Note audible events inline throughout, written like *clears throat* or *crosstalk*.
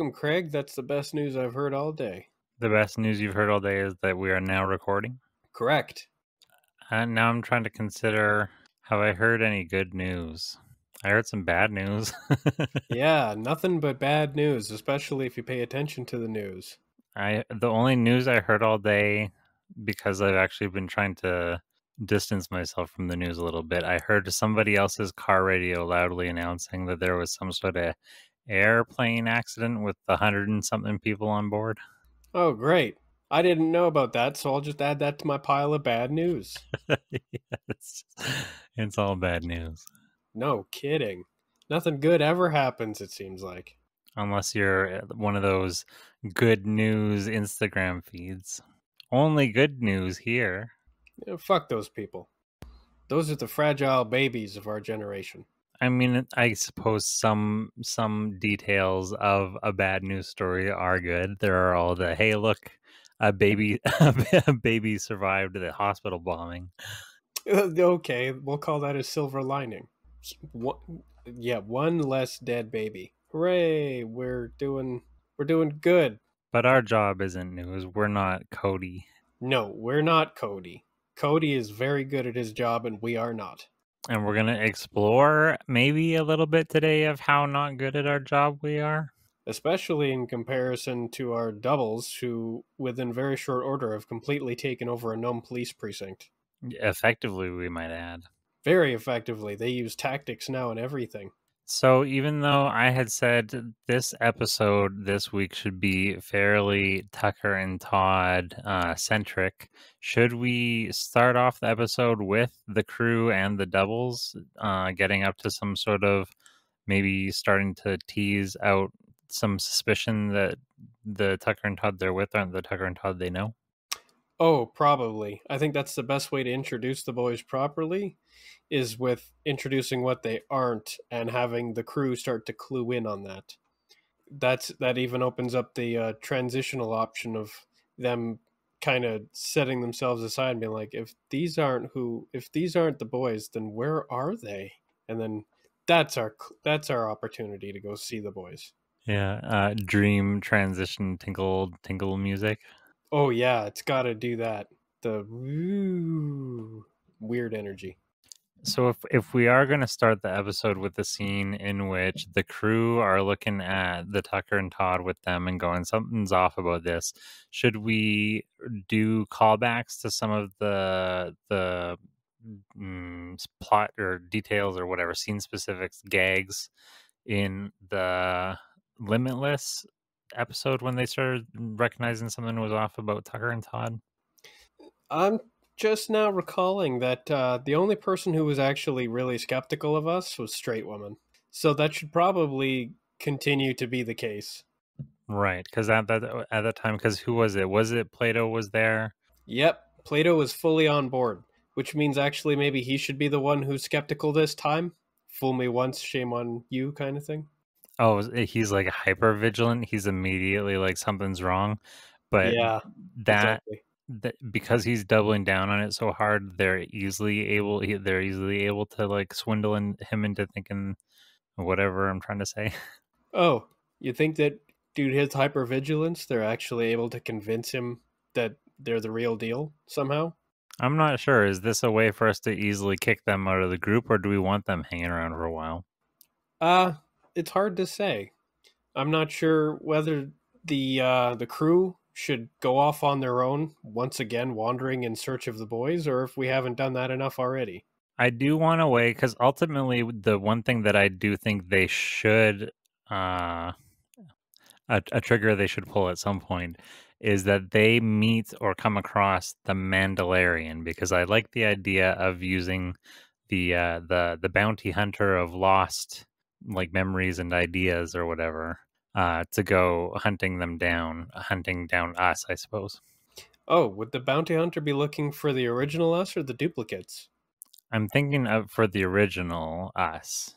Welcome, Craig. That's the best news I've heard all day. The best news you've heard all day is that we are now recording. Correct. And now I'm trying to consider have I heard any good news? I heard some bad news. *laughs* yeah, nothing but bad news, especially if you pay attention to the news. I the only news I heard all day because I've actually been trying to distance myself from the news a little bit. I heard somebody else's car radio loudly announcing that there was some sort of airplane accident with a hundred and something people on board. Oh, great. I didn't know about that, so I'll just add that to my pile of bad news. *laughs* it's, it's all bad news. No kidding. Nothing good ever happens, it seems like. Unless you're uh, one of those good news Instagram feeds. Only good news here. Yeah, fuck those people. Those are the fragile babies of our generation. I mean, I suppose some some details of a bad news story are good. There are all the hey, look, a baby *laughs* a baby survived the hospital bombing. Uh, okay, we'll call that a silver lining. One, yeah, one less dead baby. Hooray! We're doing we're doing good. But our job isn't news. We're not Cody. No, we're not Cody. Cody is very good at his job, and we are not. And we're gonna explore maybe a little bit today of how not good at our job we are especially in comparison to our doubles, who, within very short order, have completely taken over a gnome police precinct. Effectively, we might add. Very effectively. They use tactics now and everything. So, even though I had said this episode this week should be fairly Tucker and Todd uh, centric, should we start off the episode with the crew and the doubles uh, getting up to some sort of maybe starting to tease out some suspicion that the Tucker and Todd they're with aren't the Tucker and Todd they know? Oh, probably. I think that's the best way to introduce the boys properly is with introducing what they aren't and having the crew start to clue in on that. That's that even opens up the uh, transitional option of them kind of setting themselves aside and being like, if these aren't who, if these aren't the boys, then where are they? And then that's our that's our opportunity to go see the boys. Yeah, uh, dream transition tinkle tinkle music. Oh yeah, it's got to do that. The woo, weird energy. So if if we are going to start the episode with the scene in which the crew are looking at the Tucker and Todd with them and going something's off about this, should we do callbacks to some of the the mm, plot or details or whatever scene specifics gags in the Limitless episode when they started recognizing something was off about Tucker and Todd? I'm just now recalling that uh, the only person who was actually really skeptical of us was straight woman. So that should probably continue to be the case. Right, because at that at that time, because who was it? Was it Plato was there? Yep, Plato was fully on board, which means actually maybe he should be the one who's skeptical this time. Fool me once, shame on you, kind of thing. Oh, eh, he's like hyper vigilant. He's immediately like something's wrong. But yeah, that, exactly. That because he's doubling down on it so hard, they're easily able. They're easily able to like swindle in, him into thinking whatever I'm trying to say. *laughs* Oh, you think that due to his hyper vigilance, they're actually able to convince him that they're the real deal somehow? I'm not sure. Is this a way for us to easily kick them out of the group, or do we want them hanging around for a while? Uh, it's hard to say. I'm not sure whether the uh, the crew should go off on their own once again, wandering in search of the boys, or if we haven't done that enough already. I do want to wait because ultimately, the one thing that I do think they should, uh, a, a trigger they should pull at some point, is that they meet or come across the Mandalorian because I like the idea of using the uh, the the bounty hunter of lost like memories and ideas or whatever uh, to go hunting them down, hunting down us, I suppose. Oh, would the bounty hunter be looking for the original us or the duplicates? I'm thinking of for the original us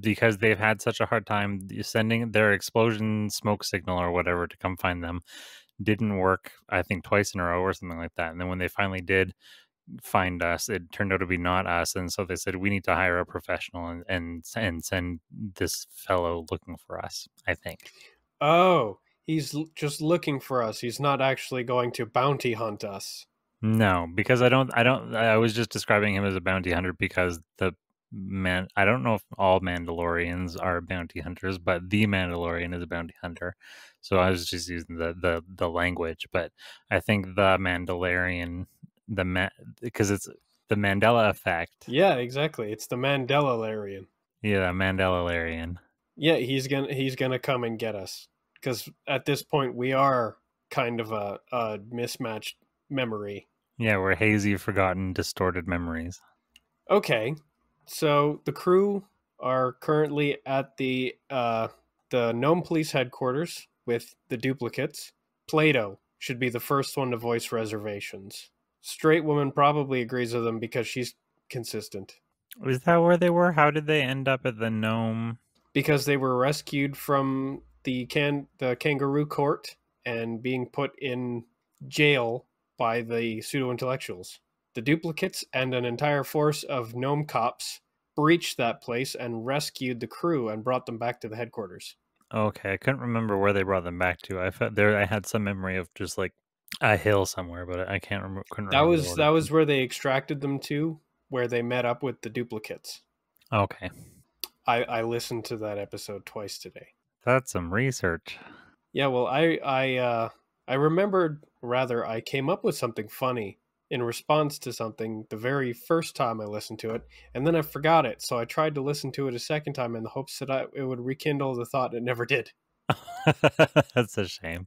because they've had such a hard time sending their explosion smoke signal or whatever to come find them didn't work i think twice in a row or something like that and then when they finally did find us. It turned out to be not us, and so they said we need to hire a professional and and and send this fellow looking for us. I think. Oh, he's just looking for us. He's not actually going to bounty hunt us. No, because I don't. I don't. I was just describing him as a bounty hunter because the man. I don't know if all Mandalorians are bounty hunters, but the Mandalorian is a bounty hunter. So I was just using the the the language. But I think the Mandalorian, the man, because it's the Mandela effect. Yeah, exactly. It's the Mandelarian. Yeah, Mandelarian. Yeah, he's gonna he's gonna come and get us because at this point we are kind of a, a mismatched memory. Yeah, we're hazy, forgotten, distorted memories. Okay, so the crew are currently at the uh, the gnome police headquarters with the duplicates. Plato should be the first one to voice reservations. Straight woman probably agrees with them because she's consistent. Is that where they were? How did they end up at the gnome? Because they were rescued from the can the kangaroo court and being put in jail by the pseudo intellectuals. The duplicates and an entire force of gnome cops breached that place and rescued the crew and brought them back to the headquarters. Okay, I couldn't remember where they brought them back to. I felt there. I had some memory of just like a hill somewhere, but I can't remember. Couldn't That remember was that was where they extracted them to, where they met up with the duplicates. okay. I, I listened to that episode twice today. That's some research. Yeah, well, I I uh, I remembered rather I came up with something funny in response to something the very first time I listened to it, and then I forgot it. So I tried to listen to it a second time in the hopes that I, it would rekindle the thought. It never did. *laughs* That's a shame.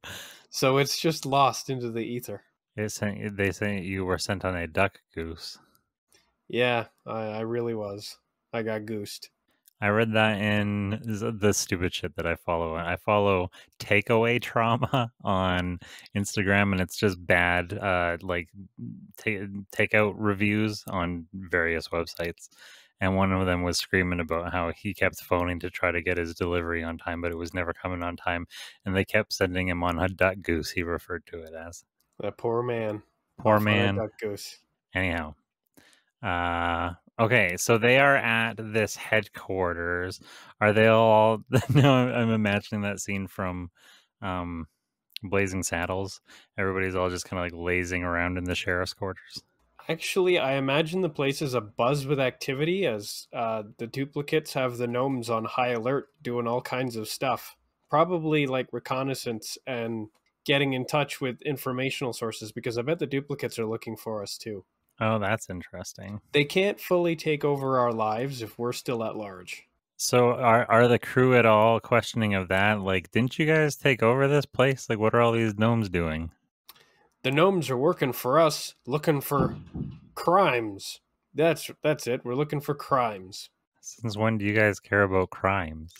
So it's just lost into the ether. They sent. They say you were sent on a duck goose. Yeah, I, I really was. I got goosed. I read that in the stupid shit that I follow. I follow takeaway trauma *laughs* on Instagram, and it's just bad, uh, like ta- takeout reviews on various websites. And one of them was screaming about how he kept phoning to try to get his delivery on time, but it was never coming on time, and they kept sending him on a duck goose. He referred to it as That poor man. poor Off man. duck goose. Anyhow, uh, okay, so they are at this headquarters. Are they all? *laughs* no, I'm imagining that scene from um, Blazing Saddles. Everybody's all just kind of like lazing around in the sheriff's quarters. Actually, I imagine the place is a buzz with activity as uh, the duplicates have the gnomes on high alert doing all kinds of stuff. Probably like reconnaissance and getting in touch with informational sources because I bet the duplicates are looking for us too. Oh, that's interesting. They can't fully take over our lives if we're still at large. So, are are the crew at all questioning of that? Like, didn't you guys take over this place? Like, what are all these gnomes doing? The gnomes are working for us, looking for crimes. That's that's it. We're looking for crimes Since when do you guys care about crimes?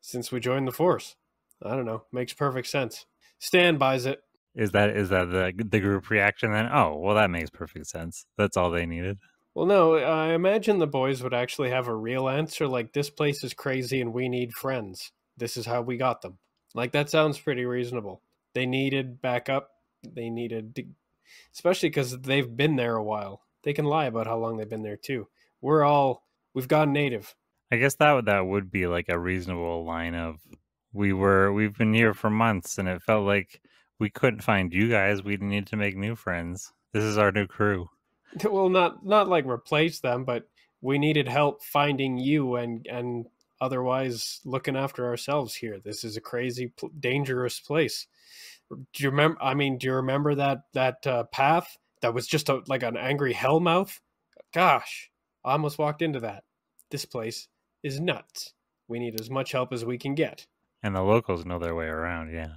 since we joined the force. I don't know. Makes perfect sense. Stan buys it. Is that is that the the group reaction then? Oh, well, that makes perfect sense. That's all they needed. Well, no, I imagine the boys would actually have a real answer like, this place is crazy and we need friends. This is how we got them. Like, that sounds pretty reasonable. They needed backup. They needed, to, especially because they've been there a while. They can lie about how long they've been there, too. We're all, we've gone native. I guess that would- that would be like a reasonable line of we were we've been here for months and it felt like we couldn't find you guys. We needed to make new friends. This is our new crew. *laughs* Well, not, not like replace them, but we needed help finding you and, and otherwise looking after ourselves here. This is a crazy, dangerous place. Do you remember? I mean, do you remember that that uh, path that was just a, like an angry hellmouth? Gosh, I almost walked into that. This place is nuts. We need as much help as we can get, And the locals know their way around, yeah.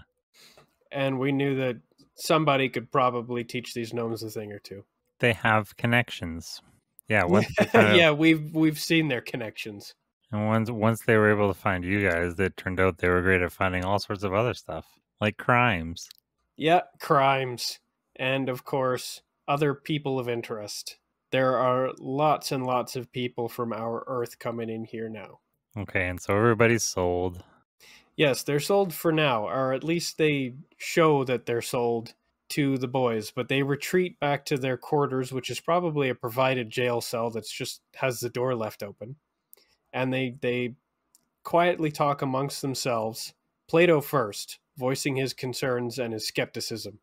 and we knew that somebody could probably teach these gnomes a thing or two. They have connections. Yeah, *laughs* once kind of- yeah, we've we've seen their connections. And once once they were able to find you guys, it turned out they were great at finding all sorts of other stuff, like crimes. Yeah, crimes, and of course, other people of interest. There are lots and lots of people from our Earth coming in here now. Okay, and so everybody's sold. Yes, they're sold for now, or at least they show that they're sold to the boys, but they retreat back to their quarters, which is probably a provided jail cell that's just has the door left open. And they they quietly talk amongst themselves Plato first, voicing his concerns and his skepticism.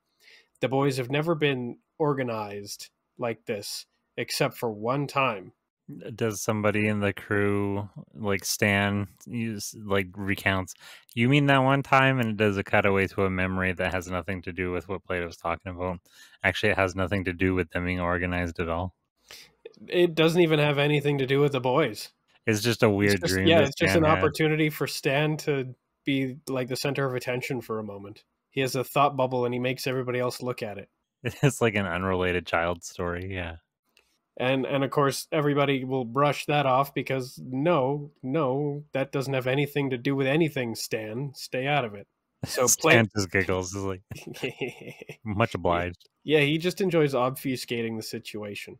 The boys have never been organized like this, except for one time. Does somebody in the crew like Stan use like recounts? You mean that one time, and it does a cutaway to a memory that has nothing to do with what Plato's talking about. Actually, it has nothing to do with them being organized at all. It doesn't even have anything to do with the boys. It's just a weird It's just- dream. yeah, it's just an had. opportunity for Stan to be like the center of attention for a moment. He has a thought bubble and he makes everybody else look at it. *laughs* It's like an unrelated child story. Yeah. And and of course everybody will brush that off because no, no, that doesn't have anything to do with anything, Stan. Stay out of it. *laughs* So Stan just giggles. Is like *laughs* much obliged. yeah, he just enjoys obfuscating the situation.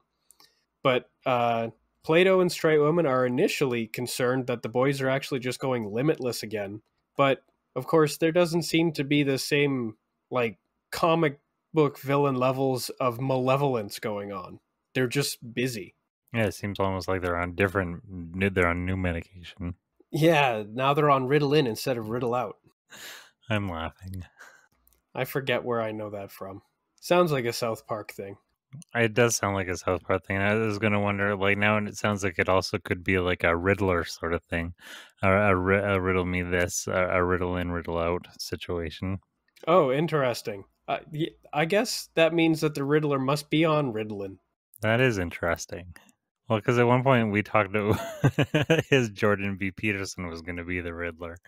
But uh, Plato and Straight Woman are initially concerned that the boys are actually just going limitless again. But of course, there doesn't seem to be the same like comic book villain levels of malevolence going on. They're just busy. Yeah, it seems almost like they're on different. They're on new medication. Yeah, now they're on Riddle in instead of Riddle out. I'm laughing. I forget where I know that from. Sounds like a South Park thing. It does sound like a South Park thing. I was gonna wonder, like now, and it sounds like it also could be like a Riddler sort of thing, a, a, a riddle me this, a, a riddle in, riddle out situation. Oh, interesting. Uh, y- I guess that means that the Riddler must be on Riddlin. That is interesting. Well, because at one point we talked to *laughs* his Jordan B. Peterson was going to be the Riddler.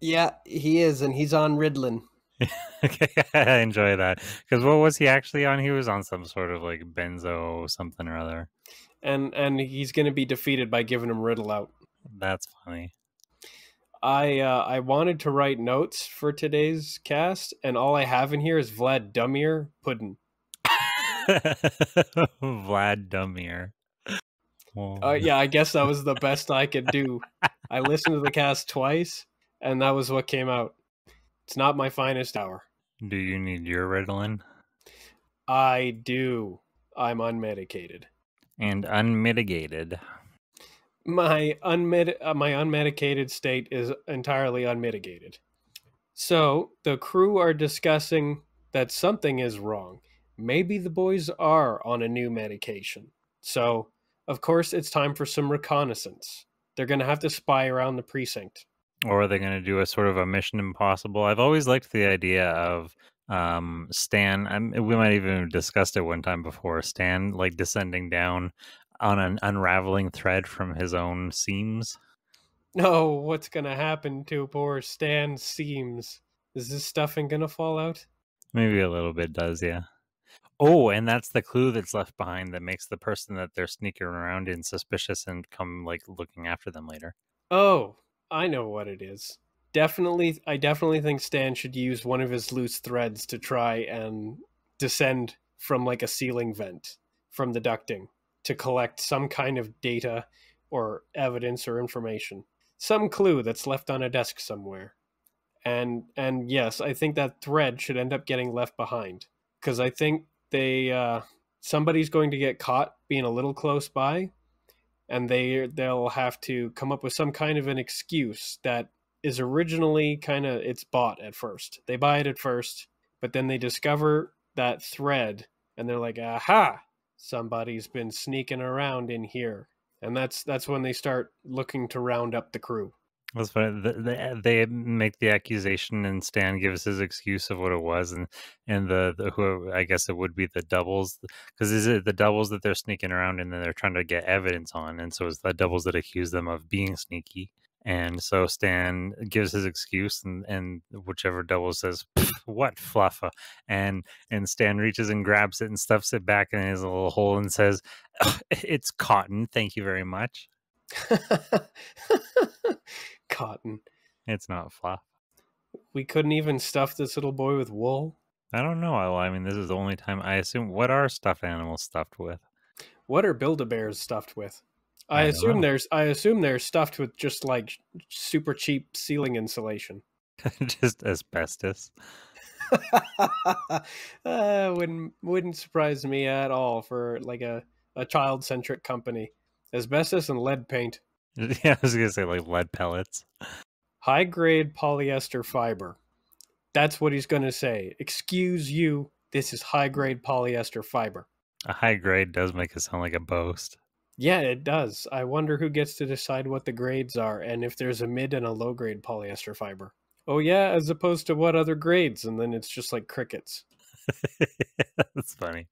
Yeah, he is, and he's on Ritalin. *laughs* okay, I enjoy that. Because what was he actually on? He was on some sort of like benzo something or other. and and he's going to be defeated by giving him Riddle out. That's funny. I uh, I wanted to write notes for today's cast, and all I have in here is Vlad Dumir Puddin. *laughs* Vlad Dumir. Well, Uh, yeah, I guess that was the best I could do. *laughs* I listened to the cast twice, and that was what came out. It's not my finest hour. Do you need your Ritalin? I do. I'm unmedicated. And unmitigated. my unmed- uh, my unmedicated state is entirely unmitigated. So the crew are discussing that something is wrong. Maybe the boys are on a new medication. So, of course, it's time for some reconnaissance. They're going to have to spy around the precinct. Or are they going to do a sort of a mission impossible i've always liked the idea of um stan I'm, we might even have discussed it one time before stan like descending down on an unraveling thread from his own seams No, what's going to happen to poor Stan Seams? Is this stuffing going to fall out? maybe a little bit does yeah oh and that's the clue that's left behind that makes the person that they're sneaking around in suspicious and come like looking after them later Oh, I know what it is. Definitely, I definitely think Stan should use one of his loose threads to try and descend from like a ceiling vent from the ducting to collect some kind of data or evidence or information, some clue that's left on a desk somewhere. And and yes, I think that thread should end up getting left behind because I think they uh, somebody's going to get caught being a little close by and they they'll have to come up with some kind of an excuse that is originally kind of it's bought at first. They buy it at first, but then they discover that thread and they're like, "Aha! Somebody's been sneaking around in here." And that's that's when they start looking to round up the crew. That's funny. The, the, eh, they make the accusation, and Stan gives his excuse of what it was, and and the, the who I guess it would be the doubles, because is it the doubles that they're sneaking around, and then they're trying to get evidence on, and so it's the doubles that accuse them of being sneaky, and so Stan gives his excuse, and and whichever double says what fluffa, and and Stan reaches and grabs it and stuffs it back in his little hole and says, "It's cotton, thank you very much. *laughs* *laughs* Cotton. It's not fluff." We couldn't even stuff this little boy with wool. I don't know. I mean, this is the only time I assume. What are stuffed animals stuffed with? What are Build-A-Bears stuffed with? I, I assume know. there's I assume they're stuffed with just like super cheap ceiling insulation. *laughs* Just asbestos. *laughs* uh, wouldn't wouldn't surprise me at all for like a, a child centric company. Asbestos and lead paint. *laughs* Yeah, I was gonna say like lead pellets. high grade polyester fiber. That's what he's going to say. Excuse you, this is high grade polyester fiber. A high grade does make it sound like a boast. Yeah, it does. I wonder who gets to decide what the grades are and if there's a mid and a low grade polyester fiber. Oh, yeah, as opposed to what other grades? And then it's just like crickets. *laughs* That's funny.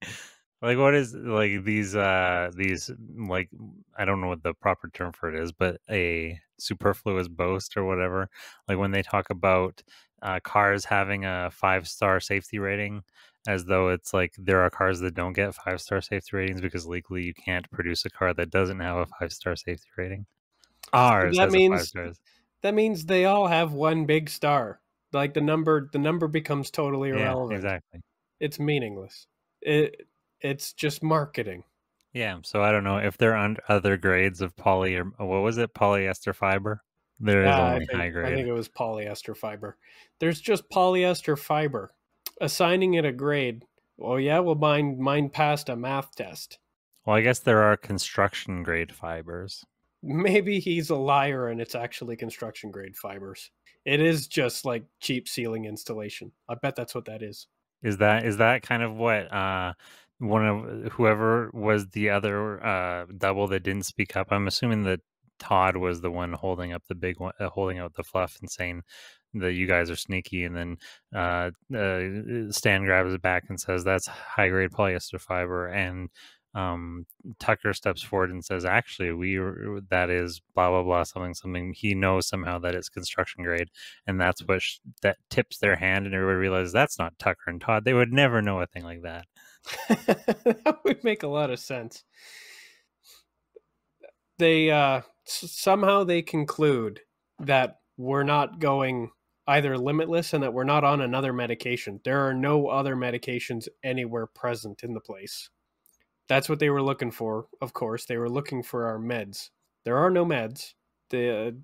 Like what is like these uh these like I don't know what the proper term for it is, but a superfluous boast or whatever. Like when they talk about uh, cars having a five star safety rating, as though it's like there are cars that don't get five star safety ratings because legally you can't produce a car that doesn't have a five star safety rating. Ours that means-. That means they all have one big star. Like the number, the number becomes totally Yeah, irrelevant. exactly. It's meaningless. It, it's just marketing. Yeah, so I don't know if there are other grades of poly or what was it polyester fiber. There is I only think, high grade. I think it was polyester fiber. There's just polyester fiber. Assigning it a grade. Well, yeah, well, mine mine passed a math test. Well, I guess there are construction grade fibers. Maybe he's a liar and it's actually construction grade fibers. It is just like cheap ceiling installation. I bet that's what that is. Is that is that kind of what uh one of whoever was the other uh double that didn't speak up? I'm assuming that Todd was the one holding up the big one, uh, holding out the fluff and saying that you guys are sneaky, and then uh, uh Stan grabs it back and says that's high grade polyester fiber, and um Tucker steps forward and says actually we that is blah blah blah something something he knows somehow that it's construction grade and that's what that tips their hand and everybody realizes that's not Tucker and Todd they would never know a thing like that *laughs* that would make a lot of sense. They uh, somehow they conclude that we're not going either limitless and that we're not on another medication. There are no other medications anywhere present in the place. That's what they were looking for. Of course, they were looking for our meds. There are no meds. The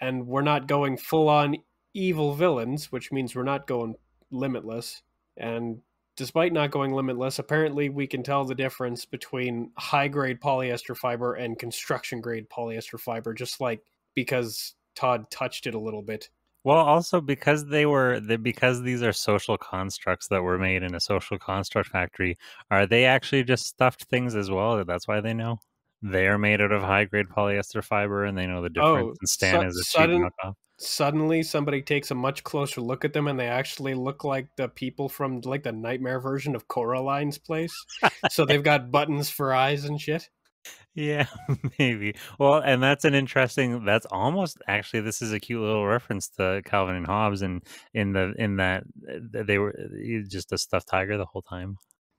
and we're not going full on evil villains, which means we're not going limitless. And despite not going limitless, apparently we can tell the difference between high grade polyester fiber and construction grade polyester fiber, just like because Todd touched it a little bit. well also because they were the because these are social constructs that were made in a social construct factory are they actually just stuffed things as well? That's why they know. They are made out of high grade polyester fiber and they know the oh, difference Oh, and Stan is a cheap knockoff Suddenly, somebody takes a much closer look at them and they actually look like the people from like the nightmare version of Coraline's place. so they've got buttons for eyes and shit. Yeah, *laughs* maybe. Well, and that's an interesting. That's almost actually. This is a cute little reference to Calvin and Hobbes, and in the in that uh, they were just a stuffed tiger the whole time.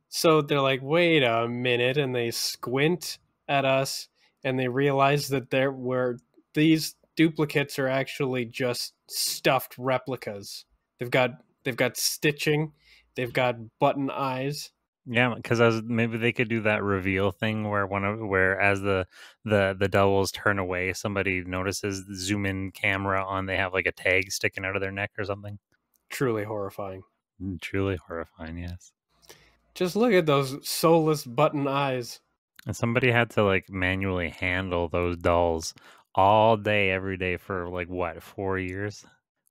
So they're like, wait a minute, and they squint at us and they realize that there were these duplicates are actually just stuffed replicas. They've got they've got stitching, they've got button eyes. Yeah, because as maybe they could do that reveal thing where one of where as the the the doubles turn away, somebody notices the zoom in camera on. They have like a tag sticking out of their neck or something. Truly horrifying. Mm, Truly horrifying. Yes. Just look at those soulless button eyes. And somebody had to like manually handle those dolls all day, every day for like what, four years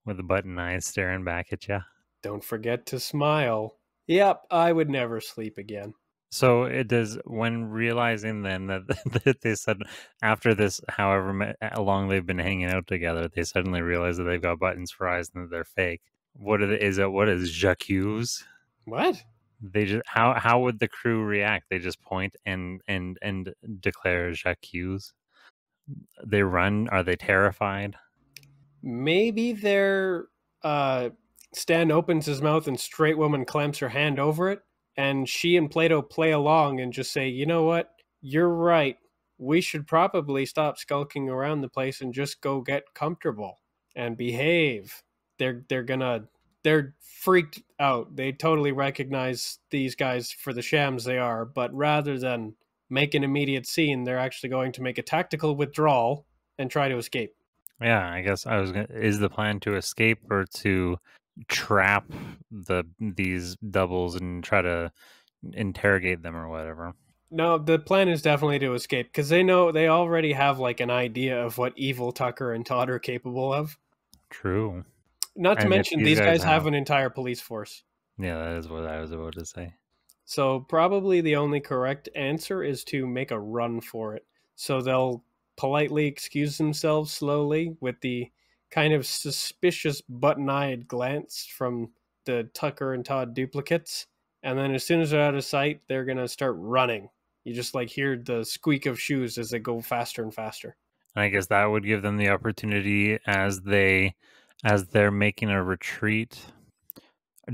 with the button eyes staring back at you. Don't forget to smile. Yep, I would never sleep again. So it does when realizing then that, *laughs* that they said after this, however long they've been hanging out together, they suddenly realize that they've got buttons for eyes and that they're fake. What are the, is it? What is J'accuse? What? They just how how would the crew react? They just point and and and declare J'accuse. They run. Are they terrified? Maybe they're uh Stan opens his mouth and straight woman clamps her hand over it, and she and Plato play along and just say, you know what? You're right. We should probably stop skulking around the place and just go get comfortable and behave. They're they're gonna they're freaked out. They totally recognize these guys for the shams they are, but rather than make an immediate scene, they're actually going to make a tactical withdrawal and try to escape. Yeah, I guess I was. Gonna, is the plan to escape or to trap the these doubles and try to interrogate them or whatever? No, the plan is definitely to escape because they know they already have like an idea of what evil Tucker and Todd are capable of. True. Not to And mention, these guys guys have have- an entire police force. Yeah, that is what I was about to say. So probably the only correct answer is to make a run for it. So they'll politely excuse themselves slowly with the kind of suspicious button-eyed glance from the Tucker and Todd duplicates. And then as soon as they're out of sight, they're going to start running. You just like hear the squeak of shoes as they go faster and faster. And I guess that would give them the opportunity as they as they're making a retreat.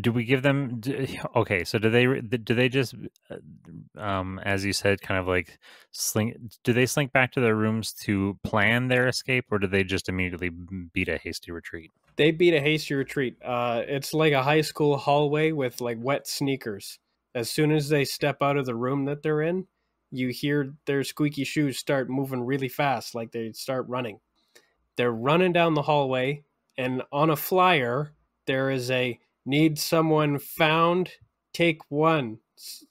Do we give them *laughs* okay, so do they do they just uh, um as you said kind of like slink do they slink back to their rooms to plan their escape or do they just immediately beat a hasty retreat? They beat a hasty retreat. Uh, it's like a high school hallway with like wet sneakers. As soon as they step out of the room that they're in, you hear their squeaky shoes start moving really fast, like they start running. They're running down the hallway, and on a flyer, there is a need someone found, take one,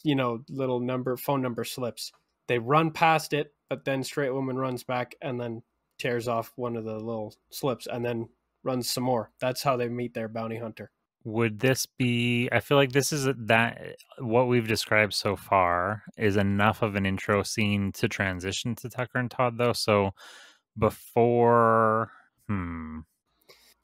you know, little number, phone number slips. They run past it, but then Straight Woman runs back and then tears off one of the little slips and then runs some more. That's how they meet their bounty hunter. Would this be I feel like this is that what we've described so far is enough of an intro scene to transition to Tucker and Todd though. So before hmm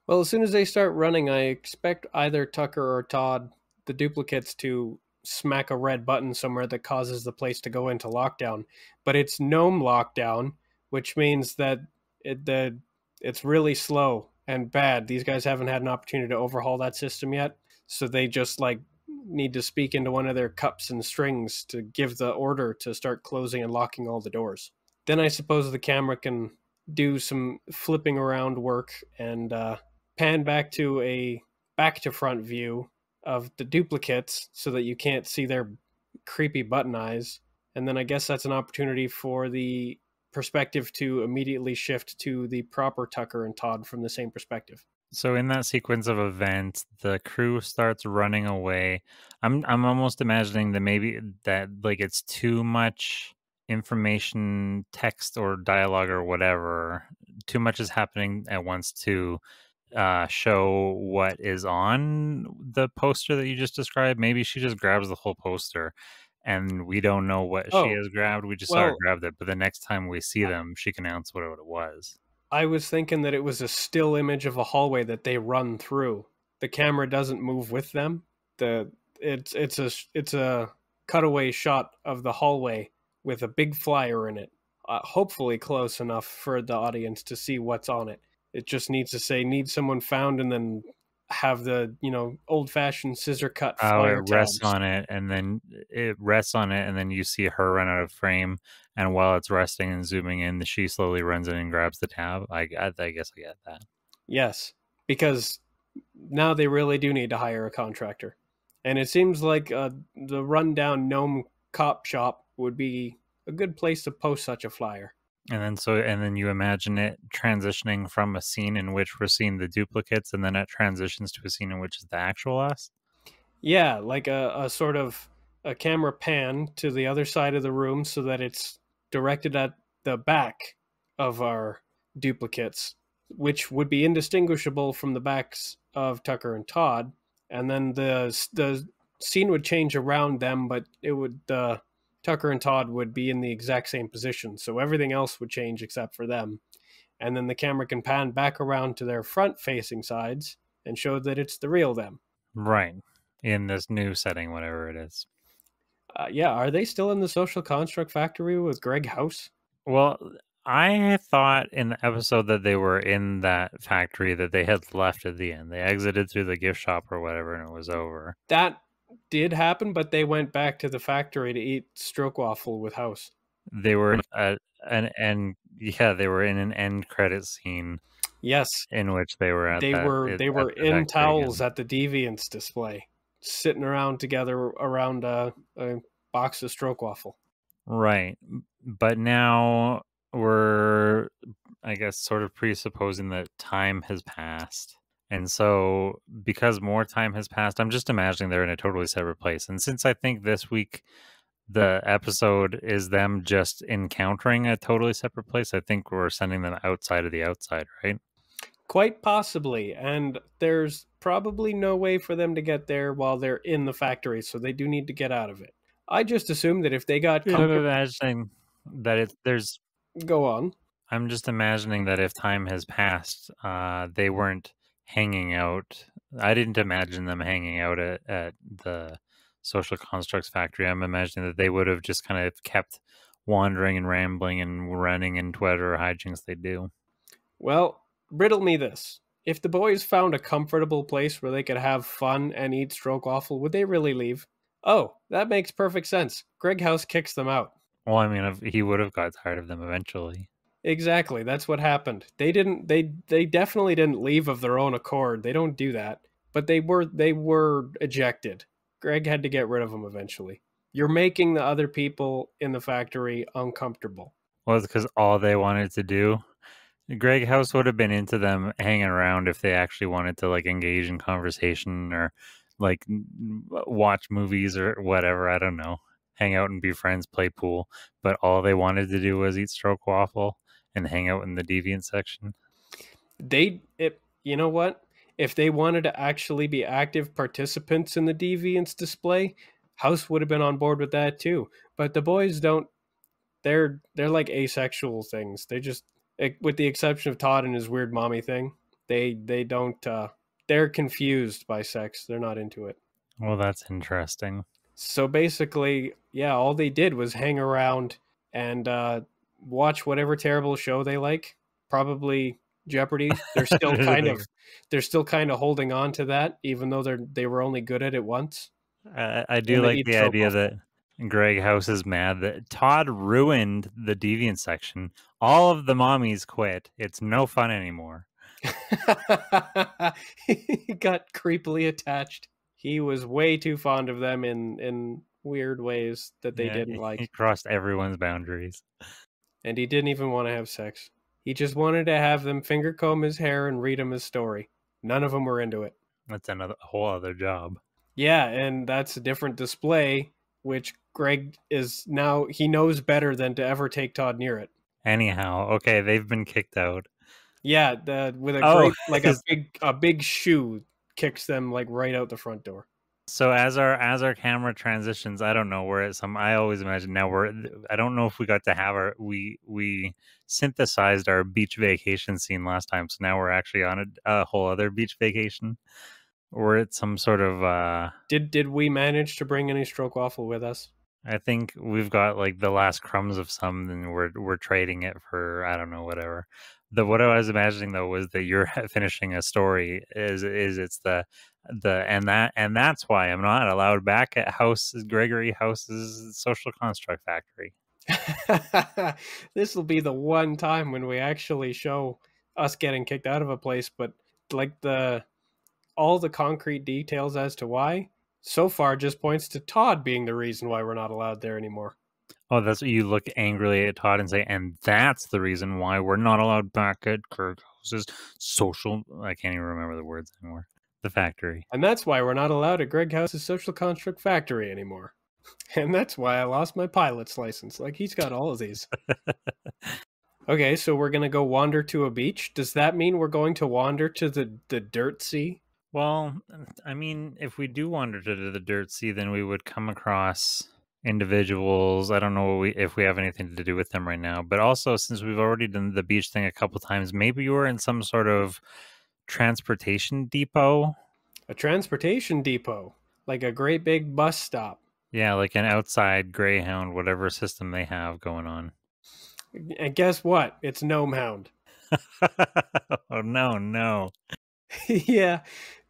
Well, as soon as they start running, I expect either Tucker or Todd, the duplicates, to smack a red button somewhere that causes the place to go into lockdown. But it's gnome lockdown, which means that it the it's really slow and bad. These guys haven't had an opportunity to overhaul that system yet, so they just like need to speak into one of their cups and strings to give the order to start closing and locking all the doors. Then I suppose the camera can do some flipping around work and uh, pan back to a back to front view of the duplicates so that you can't see their creepy button eyes. And then I guess that's an opportunity for the perspective to immediately shift to the proper Tucker and Todd from the same perspective. So in that sequence of events, the crew starts running away. I'm I'm almost imagining that maybe that like it's too much information, text or dialogue or whatever. Too much is happening at once to uh, show what is on the poster that you just described. Maybe she just grabs the whole poster, and we don't know what Oh, she has grabbed. We just saw her well- grab it, but the next time we see them, she can announce what it was. I was thinking that it was a still image of a hallway that they run through. The camera doesn't move with them. The it's it's a it's a cutaway shot of the hallway with a big flyer in it. Uh, hopefully close enough for the audience to see what's on it. It just needs to say "need someone found" and then have the you know old fashioned scissor cut Oh, flyer it rests tabs. on it, and then it rests on it, and then you see her run out of frame. And while it's resting and zooming in, she slowly runs in and grabs the tab. I, I, I guess I get that. Yes, because now they really do need to hire a contractor. And it seems like uh, the rundown gnome cop shop would be a good place to post such a flyer. And then so, and then you imagine it transitioning from a scene in which we're seeing the duplicates, and then it transitions to a scene in which is the actual us. Yeah, like a, a sort of a camera pan to the other side of the room so that it's directed at the back of our duplicates, which would be indistinguishable from the backs of Tucker and Todd. And then the the scene would change around them, but it would uh, Tucker and Todd would be in the exact same position, so everything else would change except for them. And then the camera can pan back around to their front facing sides and show that it's the real them. Right. In this new setting, whatever it is. Uh, yeah, are they still in the social construct factory with Greg House? Well, I thought in the episode that they were in that factory that they had left at the end. They exited through the gift shop or whatever and it was over. That did happen, but they went back to the factory to eat stroke waffle with House. They were a, an end yeah, they were in an end credit scene Yes, in which they were at they that- were they were the in towels at the Deviants display, sitting around together around a, a box of stroke waffle. Right. But now we're, I guess, sort of presupposing that time has passed. And so, because more time has passed, I'm just imagining they're in a totally separate place. And since I think this week the episode is them just encountering a totally separate place, I think we're sending them outside of the outside, right? Quite possibly. And there's probably no way for them to get there while they're in the factory, so they do need to get out of it. I just assume that if they got I'm comfort- imagining that it, there's. go on. I'm just imagining that if time has passed, uh, they weren't hanging out. I didn't imagine them hanging out at, at the social constructs factory. I'm imagining that they would have just kind of kept wandering and rambling and running into whatever hijinks they do. Well, riddle me this. If the boys found a comfortable place where they could have fun and eat stroke waffle, would they really leave? Oh, that makes perfect sense. Greg House kicks them out. Well, I mean, if he would have got tired of them eventually. Exactly. That's what happened. They didn't they they definitely didn't leave of their own accord. They don't do that. But they were they were ejected. Greg had to get rid of them eventually. You're making the other people in the factory uncomfortable. Well, it's because all they wanted to do. Greg House would have been into them hanging around if they actually wanted to like engage in conversation or like watch movies or whatever. I don't know. Hang out and be friends, play pool. But all they wanted to do was eat stroke waffle and hang out in the deviant section. They it you know what? If they wanted to actually be active participants in the deviance display, House would have been on board with that too. But the boys don't they're they're like asexual things. They just with the exception of Todd and his weird mommy thing, they they don't uh they're confused by sex. They're not into it. Well, that's interesting. So basically, yeah, all they did was hang around and uh, watch whatever terrible show they like. Probably Jeopardy. They're still *laughs* kind of they're still kind of holding on to that, even though they're they were only good at it once. I, I do like the idea waffle. that Greg House is mad that Todd ruined the deviant section. All of the mommies quit. It's no fun anymore. *laughs* he got creepily attached. He was way too fond of them in in weird ways that they Yeah, didn't like. He crossed everyone's boundaries. And he didn't even want to have sex. He just wanted to have them finger comb his hair and read him his story. None of them were into it. That's another whole other job. Yeah, and that's a different display, which Greg is now he knows better than to ever take Todd near it. Anyhow, okay, they've been kicked out. Yeah, the with a Oh, great like a *laughs* big a big shoe kicks them like right out the front door. So as our as our camera transitions, I don't know where it's some. I always imagine now we're. I don't know if we got to have our we we synthesized our beach vacation scene last time. So now we're actually on a, a whole other beach vacation. Or it's some sort of. uh Did did we manage to bring any stroke waffle with us? I think we've got like the last crumbs of some, and we're we're trading it for I don't know whatever. The what I was imagining though was that you're *laughs* finishing a story is is it's the the and that and that's why I'm not allowed back at House Gregory House's social construct factory. *laughs* this will be the one time when we actually show us getting kicked out of a place, but like the all the concrete details as to why so far just points to Todd being the reason why we're not allowed there anymore. Oh, that's what you look angrily at Todd and say, and that's the reason why we're not allowed back at Kirk House's social. I can't even remember the words anymore. The factory. And that's why we're not allowed at Greg House's social construct factory anymore. *laughs* And that's why I lost my pilot's license. Like he's got all of these. *laughs* Okay, so we're gonna go wander to a beach. Does that mean we're going to wander to the, the dirt sea? Well, I mean, if we do wander to the dirt sea, then we would come across individuals. I don't know what we, if we have anything to do with them right now, but also since we've already done the beach thing a couple times, maybe you were in some sort of transportation depot. A transportation depot, like a great big bus stop. Yeah, like an outside Greyhound, whatever system they have going on. And guess what? It's Gnome Hound. *laughs* *laughs* oh no, no. yeah,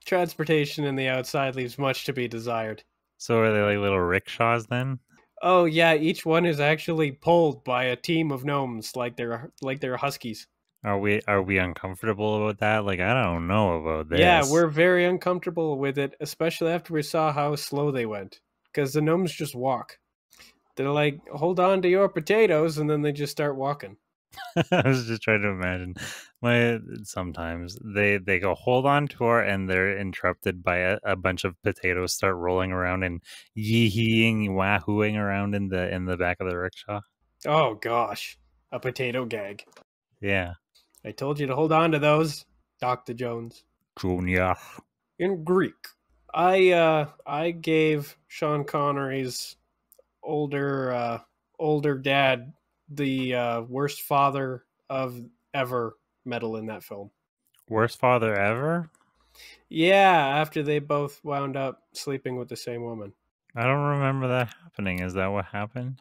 transportation in the outside leaves much to be desired. So are they like little rickshaws then? Oh yeah, each one is actually pulled by a team of gnomes, like they're like they're huskies. Are we are we uncomfortable about that? Like I don't know about this. Yeah, we're very uncomfortable with it, especially after we saw how slow they went. Because the gnomes just walk. They're like, hold on to your potatoes, and then they just start walking. *laughs* I was just trying to imagine. My sometimes they they go hold on to her and they're interrupted by a, a bunch of potatoes start rolling around and yee-heeing, wahooing around in the in the back of the rickshaw. Oh gosh, a potato gag. Yeah. I told you to hold on to those. Dr. Jones. Junior. In Greek. I uh I gave Sean Connery's older uh older dad the uh worst father of ever medal in that film. Worst father ever? Yeah, after they both wound up sleeping with the same woman. I don't remember that happening. Is that what happened?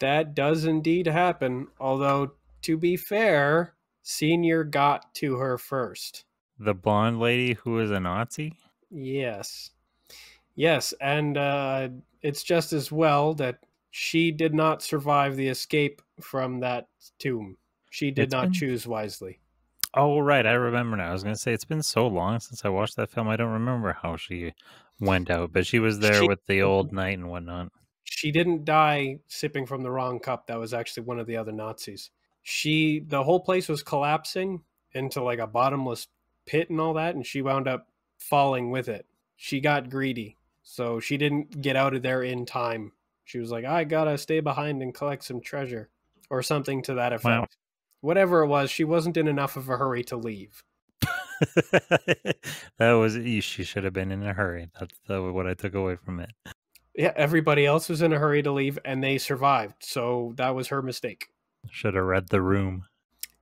That does indeed happen, although to be fair, Senior got to her first. The blonde lady who was a Nazi? Yes. Yes, and uh, it's just as well that she did not survive the escape from that tomb. She did It's not been- choose wisely. Oh, right. I remember now. I was going to say, it's been so long since I watched that film. I don't remember how she went out, but she was there She- with the old knight and whatnot. She didn't die sipping from the wrong cup. That was actually one of the other Nazis. She, the whole place was collapsing into like a bottomless pit and all that, and she wound up falling with it. She got greedy, so she didn't get out of there in time. She was like, I gotta stay behind and collect some treasure, or something to that effect. Wow. Whatever it was, she wasn't in enough of a hurry to leave. *laughs* that was, she should have been in a hurry. That's the, what I took away from it. Yeah, everybody else was in a hurry to leave, and they survived. So that was her mistake. Should have read the room.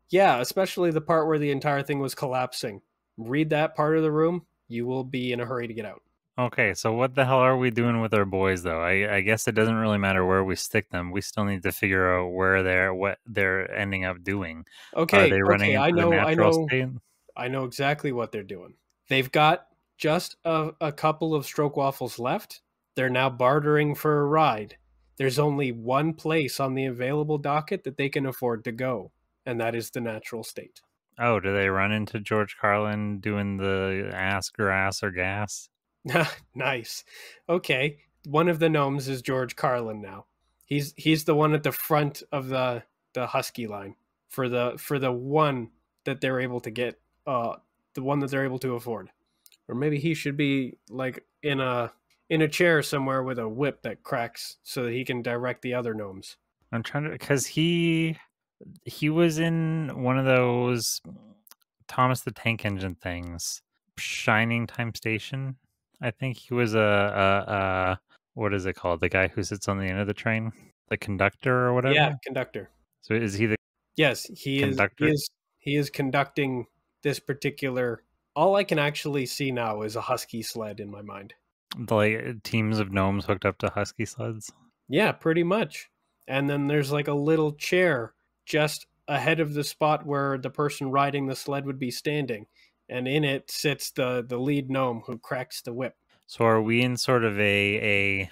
Yeah, especially the part where the entire thing was collapsing. Read that part of the room, you will be in a hurry to get out. Okay, so what the hell are we doing with our boys, though? I, I guess it doesn't really matter where we stick them. We still need to figure out where they're what they're ending up doing. Okay, are they running okay, I know, I know, state? I know exactly what they're doing. They've got just a, a couple of stroke waffles left. They're now bartering for a ride. There's only one place on the available docket that they can afford to go, and that is the natural state. Oh, do they run into George Carlin doing the ask grass or gas? *laughs* nice. Okay, one of the gnomes is George Carlin now. He's he's the one at the front of the the husky line for the for the one that they're able to get uh the one that they're able to afford. Or maybe he should be like in a in a chair somewhere with a whip that cracks so that he can direct the other gnomes. I'm trying to because he he was in one of those Thomas the Tank Engine things, Shining Time Station. I think he was a, a, a what is it called? The guy who sits on the end of the train, the conductor or whatever. Yeah, conductor. So is he the Yes, he Conductor? is he is he is conducting this particular all I can actually see now is a husky sled in my mind. The like uh, teams of gnomes hooked up to husky sleds? Yeah, pretty much. And then there's like a little chair just ahead of the spot where the person riding the sled would be standing. And in it sits the, the lead gnome who cracks the whip. So are we in sort of a a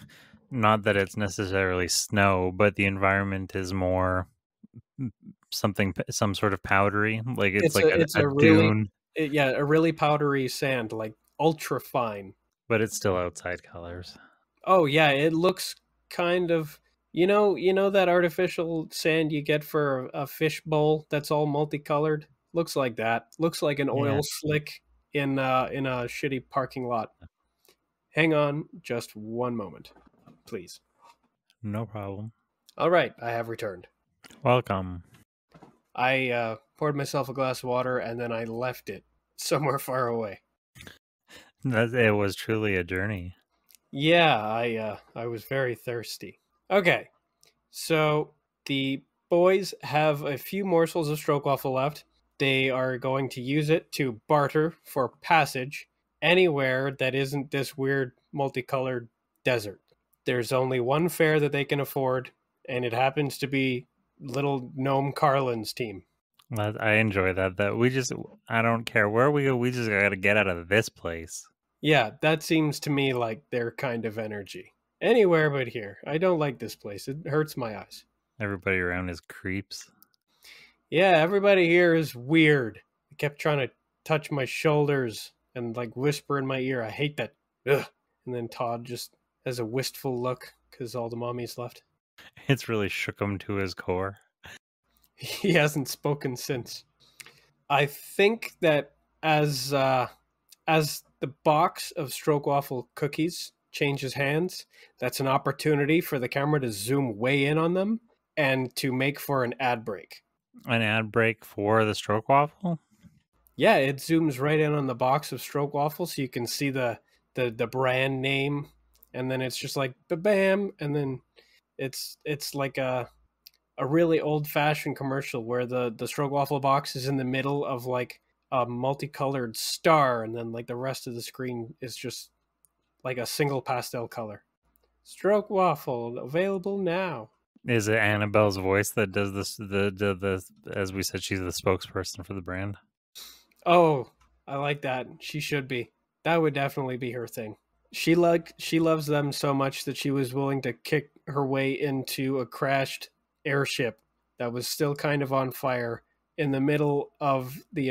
not that it's necessarily snow, but the environment is more something some sort of powdery, like it's, It's like a- a, it's a a really- dune, It- yeah, a really powdery sand, like ultra fine. But it's still outside colors. Oh yeah, it looks kind of you know you know that artificial sand you get for a fish bowl that's all multicolored. Looks like that. Looks like an oil Yeah. slick in uh, in a shitty parking lot. Hang on, just one moment, please. No problem. All right, I have returned. Welcome. I uh, poured myself a glass of water and then I left it somewhere far away. That it was truly a journey. Yeah, I uh, I was very thirsty. Okay, so the boys have a few morsels of stroke waffle left. They are going to use it to barter for passage anywhere that isn't this weird multicolored desert. There's only one fare that they can afford, and it happens to be little gnome Carlin's team. I enjoy that. That we just I don't care where we go. We just got to get out of this place. Yeah, that seems to me like their kind of energy. Anywhere but here. I don't like this place. It hurts my eyes. Everybody around is creeps. Yeah, everybody here is weird. I kept trying to touch my shoulders and like whisper in my ear. I hate that. Ugh. And then Todd just has a wistful look because all the mommies left. *laughs* It's really shook him to his core. *laughs* He hasn't spoken since. I think that as uh, as the box of stroke waffle cookies changes hands, that's an opportunity for the camera to zoom way in on them and to make for an ad break. An ad break for the stroke waffle. Yeah, it zooms right in on the box of Stroke Waffle, so you can see the the the brand name, and then it's just like bam, and then it's it's like a a really old fashioned commercial where the the Stroke Waffle box is in the middle of like a multicolored star, and then like the rest of the screen is just like a single pastel color. Stroke Waffle available now. Is it Annabelle's voice that does this? The, the the as we said, she's the spokesperson for the brand. Oh, I like that. She should be. That would definitely be her thing. She like she loves them so much that she was willing to kick her way into a crashed airship that was still kind of on fire in the middle of the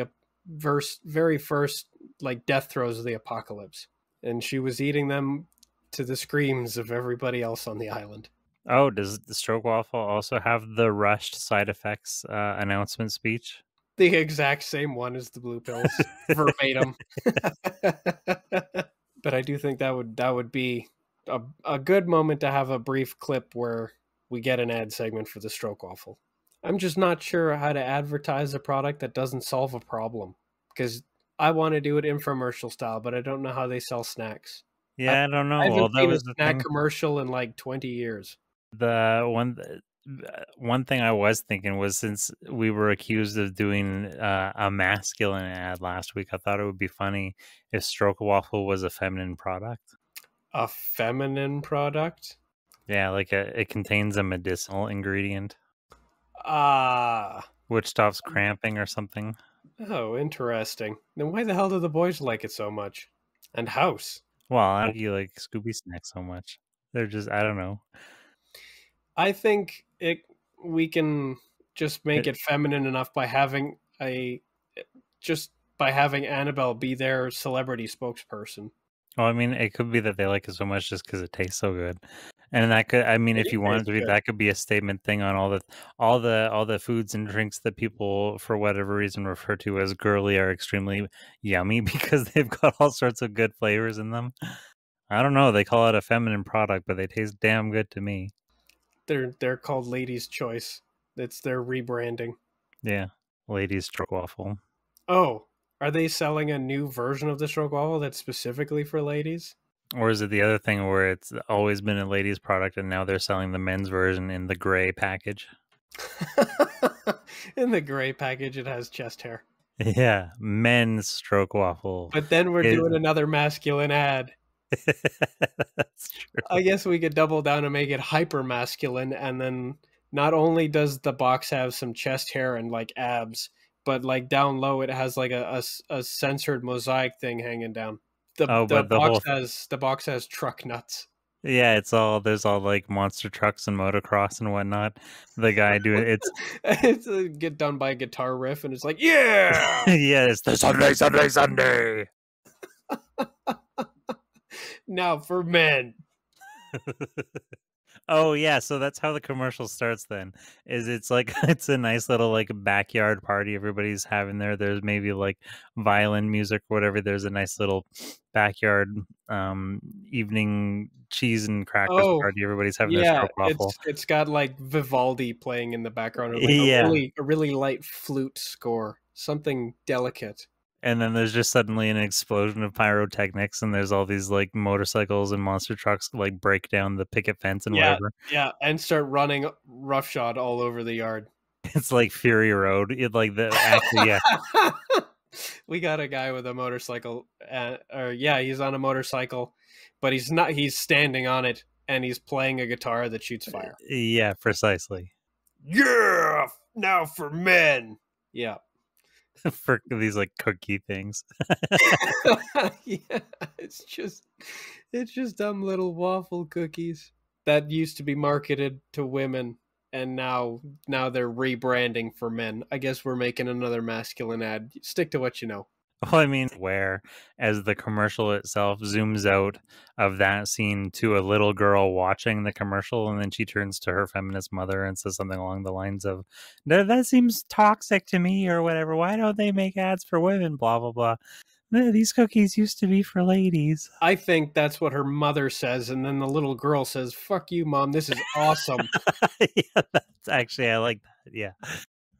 verse very first like death throes of the apocalypse and she was eating them to the screams of everybody else on the island Oh, does the stroke waffle also have the rushed side effects uh, announcement speech? The exact same one as the blue pills, *laughs* verbatim. *laughs* but I do think that would that would be a, a good moment to have a brief clip where we get an ad segment for the stroke waffle. I'm just not sure how to advertise a product that doesn't solve a problem because I want to do it infomercial style, but I don't know how they sell snacks. Yeah, I, I don't know. I haven't well, seen a snack thing. commercial in like 20 years. The one one thing I was thinking was since we were accused of doing uh, a masculine ad last week, I thought it would be funny if Stroke Waffle was a feminine product. A feminine product? Yeah, like a, it contains a medicinal ingredient. Ah. Uh, which stops cramping or something. Oh, interesting. Then why the hell do the boys like it so much? And House? Well, I don't you like Scooby Snacks so much. They're just I don't know. I think it we can just make it, it feminine enough by having a just by having Annabelle be their celebrity spokesperson. Well, I mean, it could be that they like it so much just because it tastes so good, and that could, I mean, if you wanted to be, that could be a statement thing on all the, all the, all the foods and drinks that people, for whatever reason, refer to as girly are extremely yummy *laughs* because they've got all sorts of good flavors in them. I don't know. They call it a feminine product, but they taste damn good to me. They're they're called Ladies' Choice. It's their rebranding. Yeah, Ladies' Stroke Waffle. Oh, are they selling a new version of the Stroke Waffle that's specifically for ladies? Or is it the other thing where it's always been a ladies' product and now they're selling the men's version in the gray package? *laughs* in the gray package, it has chest hair. Yeah, men's stroke waffle. But then we're it... doing another masculine ad. *laughs* That's true. I guess we could double down and make it hyper masculine, and then not only does the box have some chest hair and like abs, but like down low it has like a, a, a censored mosaic thing hanging down. The, oh, the, the box whole... has the box has truck nuts. Yeah, it's all there's all like monster trucks and motocross and whatnot. The guy doing it's *laughs* it's a, get done by a guitar riff and it's like yeah *laughs* yeah it's the Sunday Sunday Sunday. *laughs* now for men. Oh yeah, so that's how the commercial starts then. Is it's like *laughs* it's a nice little like backyard party everybody's having there. There's maybe like violin music or whatever. There's a nice little backyard um evening cheese and crackers oh, party. Everybody's having yeah, their. It's, it's got like Vivaldi playing in the background, like yeah. a really a really light flute score, something delicate and then there's just suddenly an explosion of pyrotechnics and there's all these like motorcycles and monster trucks like break down the picket fence and yeah, whatever. yeah and start running roughshod all over the yard. *laughs* It's like fury road. It like the actually yeah. *laughs* We got a guy with a motorcycle uh, or yeah he's on a motorcycle but he's not he's standing on it and he's playing a guitar that shoots fire. yeah precisely. Yeah now for men. Yeah *laughs* for these like cookie things. *laughs* *laughs* yeah, it's just it's just dumb little waffle cookies that used to be marketed to women and now now they're rebranding for men. I guess we're making another masculine ad. Stick to what you know. Well, *laughs* I mean, where as the commercial itself zooms out of that scene to a little girl watching the commercial, and then she turns to her feminist mother and says something along the lines of, That seems toxic to me, or whatever. Why don't they make ads for women? Blah, blah, blah. These cookies used to be for ladies. I think that's what her mother says, and then the little girl says, Fuck you, mom. This is awesome. *laughs* yeah, that's actually, I like that. Yeah.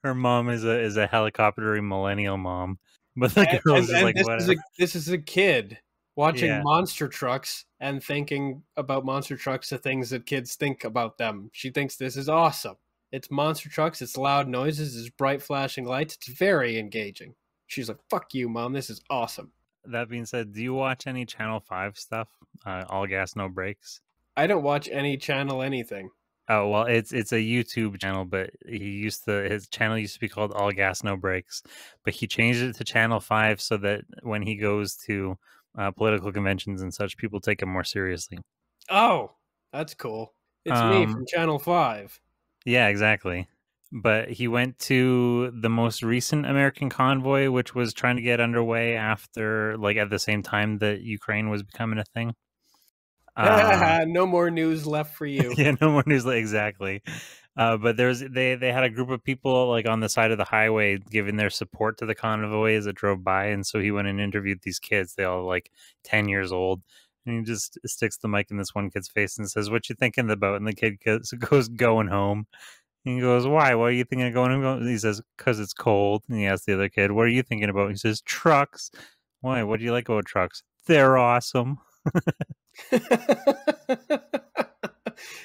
Her mom is a is a helicoptering millennial mom But the And- girl's and- like, this whatever. is a this is a kid watching Yeah. monster trucks and thinking about monster trucks the things that kids think about them. She thinks this is awesome. It's monster trucks, it's loud noises, it's bright flashing lights, it's very engaging. She's like, "Fuck you, mom. This is awesome." That being said, do you watch any Channel Five stuff? Uh, all gas, no brakes? I don't watch any channel anything. Oh well, it's it's a YouTube channel, but he used to his channel used to be called All Gas No Brakes, but he changed it to Channel Five so that when he goes to uh, political conventions and such, people take him more seriously. Oh, that's cool. It's me Um, from Channel 5. Yeah, exactly. But he went to the most recent American convoy, which was trying to get underway after, like, at the same time that Ukraine was becoming a thing. Uh, *laughs* no more news left for *laughs* you. yeah, no more news. Exactly. Uh, but there's they they had a group of people like on the side of the highway giving their support to the convoy as it drove by, and so he went and interviewed these kids. They all like ten years old, and he just sticks the mic in this one kid's face and says, "What you thinking about?" And the kid goes, *laughs* goes going home. And he goes, "Why? Why are you thinking of going home?" He says, "Cause it's cold." And he asks the other kid, "What are you thinking about?" He says, "Trucks." Why? What do you like about trucks? They're awesome. *laughs*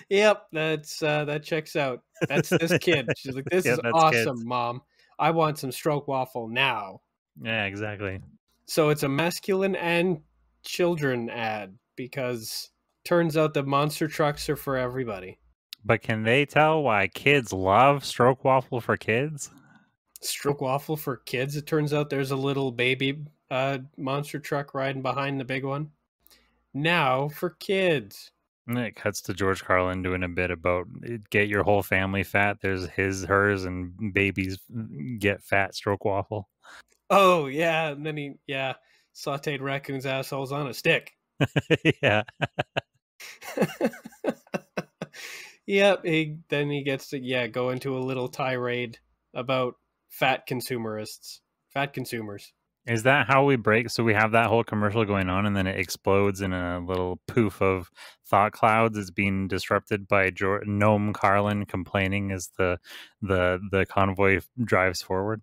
yep, that's uh, that checks out. That's this *laughs* kid. She's like, "This Yeah, is awesome, kids. mom. I want some stroke waffle now." Yeah, exactly. So it's a masculine and children ad because turns out the monster trucks are for everybody. But can they tell why kids love stroke waffle for kids? Stroke waffle for kids. It turns out there's a little baby uh, monster truck riding behind the big one. Now for kids. And it cuts to George Carlin doing a bit about eh, get your whole family fat. There's his, hers, and babies mm, get fat stroke waffle. Oh yeah, and then he yeah sautéed raccoons assholes on a stick. *laughs* yeah. *laughs* yep. He then he gets to yeah go into a little tirade about fat consumerists, fat consumers. Is that how we break? So we have that whole commercial going on, and then it explodes in a little poof of thought clouds. It's being disrupted by Gnome Carlin complaining as the the the convoy drives forward.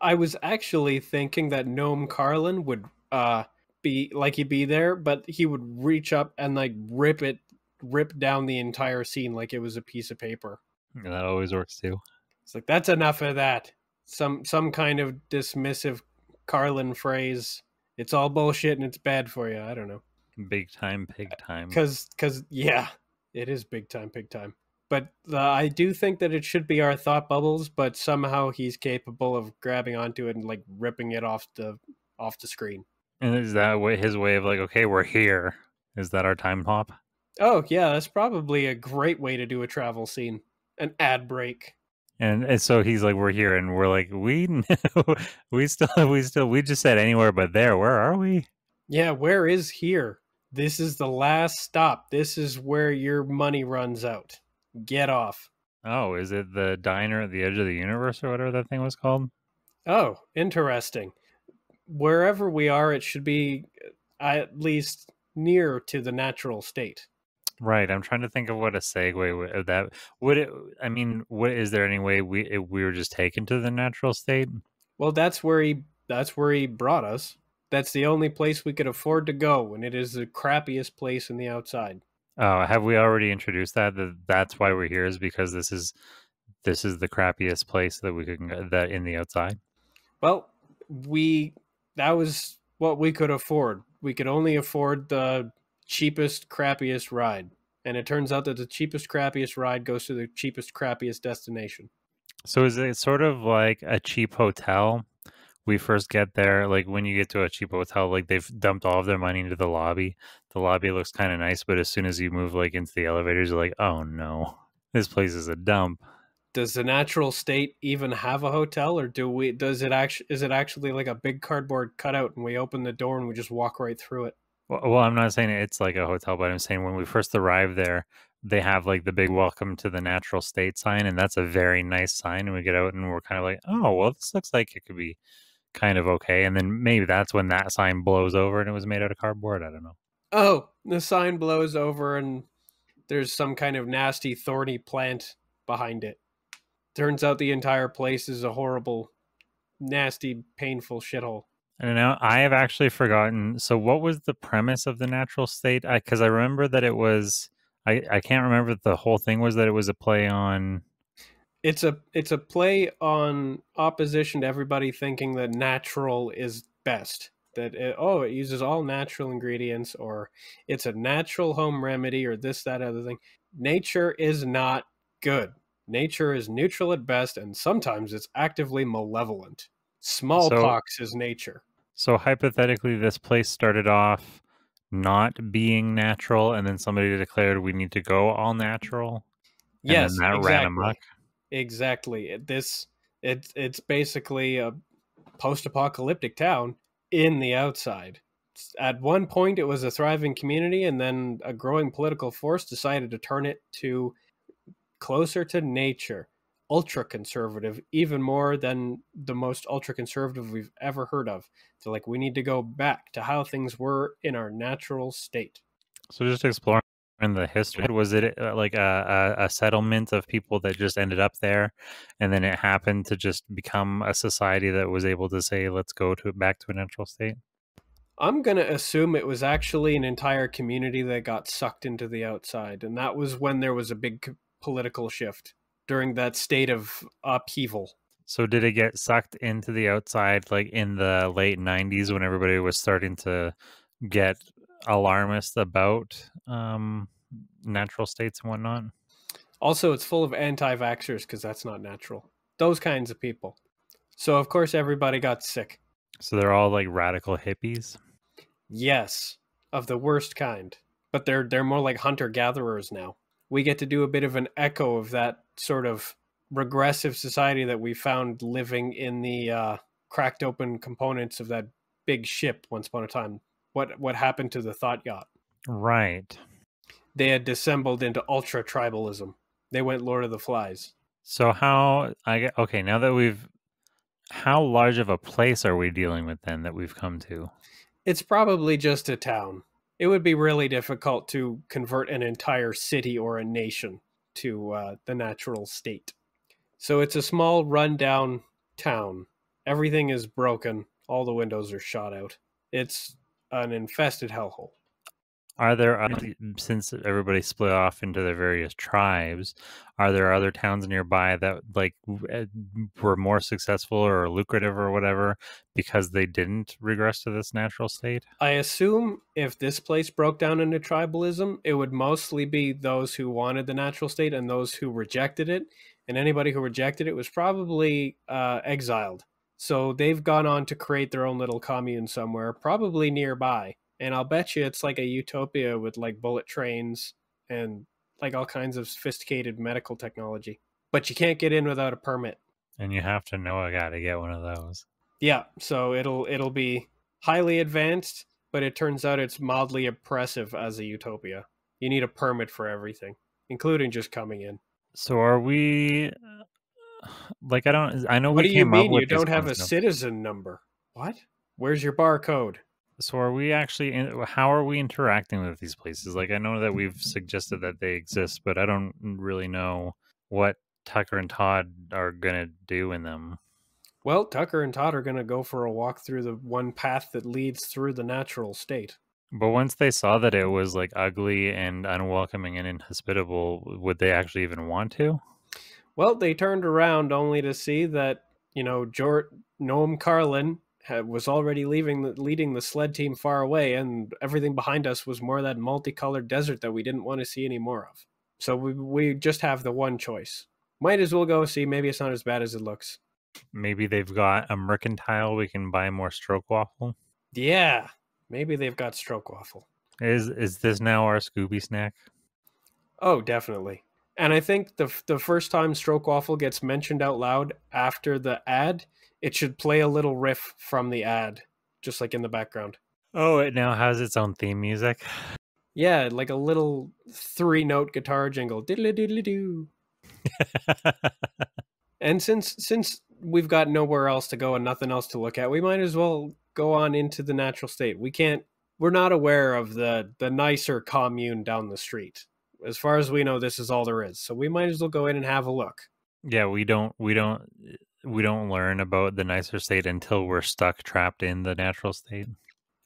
I was actually thinking that Gnome Carlin would uh be like he'd be there, but he would reach up and like rip it, rip down the entire scene like it was a piece of paper. That always works too. It's like that's enough of that. Some some kind of dismissive Carlin phrase. It's all bullshit and it's bad for you. I don't know. Big time, pig time. Cause cause yeah, it is big time, pig time. But the, I do think that it should be our thought bubbles, but somehow he's capable of grabbing onto it and like ripping it off the off the screen. And is that way his way of like, okay, we're here? Is that our time hop? Oh yeah, that's probably a great way to do a travel scene. An ad break. And, and so he's like, we're here, and we're like, we know, *laughs* we still, *laughs* we still, we just said anywhere but there. Where are we? Yeah, where is here? This is the last stop. This is where your money runs out. Get off. Oh, is it the diner at the edge of the universe or whatever that thing was called? Oh, interesting. Wherever we are, it should be uh, at least near to the natural state. Right. I'm trying to think of what a segue would of that would it. I mean, what is there any way we if we were just taken to the natural state? Well, that's where he that's where he brought us. That's the only place we could afford to go, and it is the crappiest place in the outside. Oh, have we already introduced that? That that's why we're here is because this is this is the crappiest place that we could go that in the outside. Well, we that was what we could afford. We could only afford the cheapest, crappiest ride. And it turns out that the cheapest, crappiest ride goes to the cheapest, crappiest destination. So is it sort of like a cheap hotel? We first get there, like when you get to a cheap hotel, like they've dumped all of their money into the lobby. The lobby looks kind of nice, but as soon as you move like into the elevators, you're like, oh no, this place is a dump. Does the natural state even have a hotel, or do we? Does it actually? Is it actually like a big cardboard cutout, and we open the door and we just walk right through it? Well, I'm not saying it's like a hotel, but I'm saying when we first arrive there, they have like the big welcome to the natural state sign, and that's a very nice sign. And we get out and we're kind of like, oh, well, this looks like it could be kind of okay. And then maybe that's when that sign blows over and it was made out of cardboard. I don't know. Oh, the sign blows over, and there's some kind of nasty, thorny plant behind it. Turns out the entire place is a horrible nasty, painful shithole. I don't know. I have actually forgotten. So, what was the premise of the natural state? I Because I, I, remember that it was. I I can't remember the whole thing was that it was a play on. It's a it's a play on opposition to everybody thinking that natural is best. That it, oh, it uses all natural ingredients, or it's a natural home remedy, or this that other thing. Nature is not good. Nature is neutral at best, and sometimes it's actively malevolent. Smallpox so, is nature. So hypothetically, this place started off not being natural, and then somebody declared we need to go all natural. Yes, that exactly. ran amok. Exactly. This it's it's basically a post-apocalyptic town in the outside. At one point, it was a thriving community, and then a growing political force decided to turn it to closer to nature ultra conservative, even more than the most ultra conservative we've ever heard of. So, like, we need to go back to how things were in our natural state. So, just exploring the history, was it uh, like a, a, a settlement of people that just ended up there, and then it happened to just become a society that was able to say, "Let's go to back to a natural state." I'm going to assume it was actually an entire community that got sucked into the outside. And that was when there was a big political shift during that state of upheaval. So did it get sucked into the outside like in the late 90s when everybody was starting to get alarmist about um, natural states and whatnot? Also, it's full of anti-vaxxers because that's not natural. Those kinds of people. So of course everybody got sick. So they're all like radical hippies. Yes, of the worst kind. But they're they're more like hunter gatherers now we get to do a bit of an echo of that sort of regressive society that we found living in the uh, cracked open components of that big ship once upon a time. What what happened to the thought yacht? Right. They had dissembled into ultra tribalism. They went Lord of the Flies. So how I okay now that we've how large of a place are we dealing with then that we've come to? It's probably just a town it would be really difficult to convert an entire city or a nation to uh, the natural state. So it's a small, rundown town. Everything is broken. All the windows are shot out. It's an infested hellhole. Are there since everybody split off into their various tribes? Are there other towns nearby that like eh, were more successful or lucrative or whatever because they didn't regress to this natural state? I assume if this place broke down into tribalism, it would mostly be those who wanted the natural state and those who rejected it, and anybody who rejected it was probably uh, exiled. So they've gone on to create their own little commune somewhere, probably nearby and I'll bet you it's like a utopia with like bullet trains and like all kinds of sophisticated medical technology. But you can't get in without a permit. And you have to know a guy to get one of those. Yeah, so it'll it'll be highly advanced, but it turns out it's mildly oppressive as a utopia. You need a permit for everything, including just coming in. So are we uh, like I don't I know what do you mean you don't have a citizen number? What? Where's your barcode? So are we actually in, how are we interacting with these places? Like I know that we've suggested that they exist, but I don't really know what Tucker and Todd are going to do in them. Well, Tucker and Todd are going to go for a walk through the one path that leads through the natural state. But once they saw that it was like ugly and unwelcoming and inhospitable, would they actually even want to? Well, they turned around only to see that, you know, Jort Gnome Carlin was already leaving the, leading the sled team far away, and everything behind us was more that multicolored desert that we didn't want to see any more of. So we we just have the one choice. Might as well go see. Maybe it's not as bad as it looks. Maybe they've got a mercantile. We can buy more stroke waffle. Yeah, maybe they've got stroopwafel. Is is this now our Scooby snack? Oh, definitely. And I think the the first time stroke waffle gets mentioned out loud after the ad it should play a little riff from the ad, just like in the background. Oh, it now has its own theme music. Yeah, like a little three note guitar jingle. Diddly diddly doo. *laughs* and since since we've got nowhere else to go and nothing else to look at, we might as well go on into the natural state. We can't we're not aware of the the nicer commune down the street. As far as we know, this is all there is. So we might as well go in and have a look. Yeah, we don't we don't we don't learn about the nicer state until we're stuck trapped in the natural state.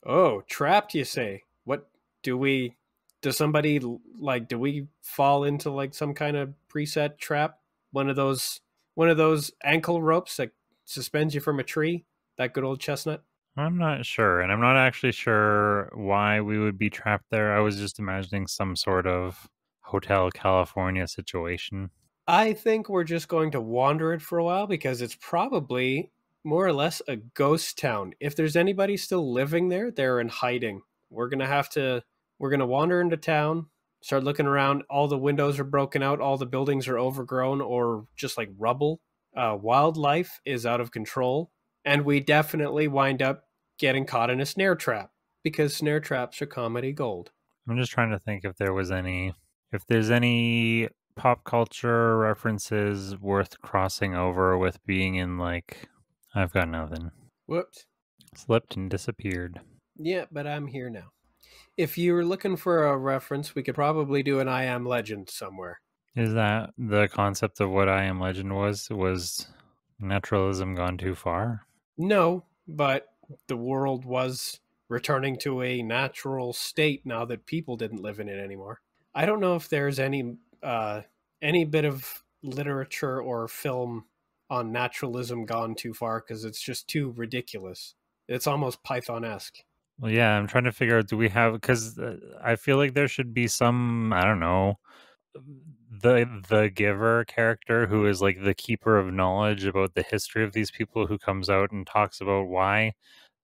Oh, trapped, you say? What do we? Does somebody like? Do we fall into like some kind of preset trap? One of those, one of those ankle ropes that suspends you from a tree? That good old chestnut. I'm not sure, and I'm not actually sure why we would be trapped there. I was just imagining some sort of Hotel California situation. I think we're just going to wander it for a while because it's probably more or less a ghost town. If there's anybody still living there, they're in hiding. We're going to have to we're going to wander into town, start looking around. All the windows are broken out, all the buildings are overgrown or just like rubble. Uh, wildlife is out of control, and we definitely wind up getting caught in a snare trap because snare traps are comedy gold. I'm just trying to think if there was any if there's any pop culture references worth crossing over with being in like I've got nothing. Whoops. Slipped and disappeared. Yeah, but I'm here now. If you were looking for a reference, we could probably do an I Am Legend somewhere. Is that the concept of what I Am Legend was? Was naturalism gone too far? No, but the world was returning to a natural state now that people didn't live in it anymore. I don't know if there's any uh, any bit of literature or film on naturalism gone too far because it's just too ridiculous. It's almost Python esque. Well, yeah, I'm trying to figure out do we have because uh, I feel like there should be some I don't know the the giver character who is like the keeper of knowledge about the history of these people who comes out and talks about why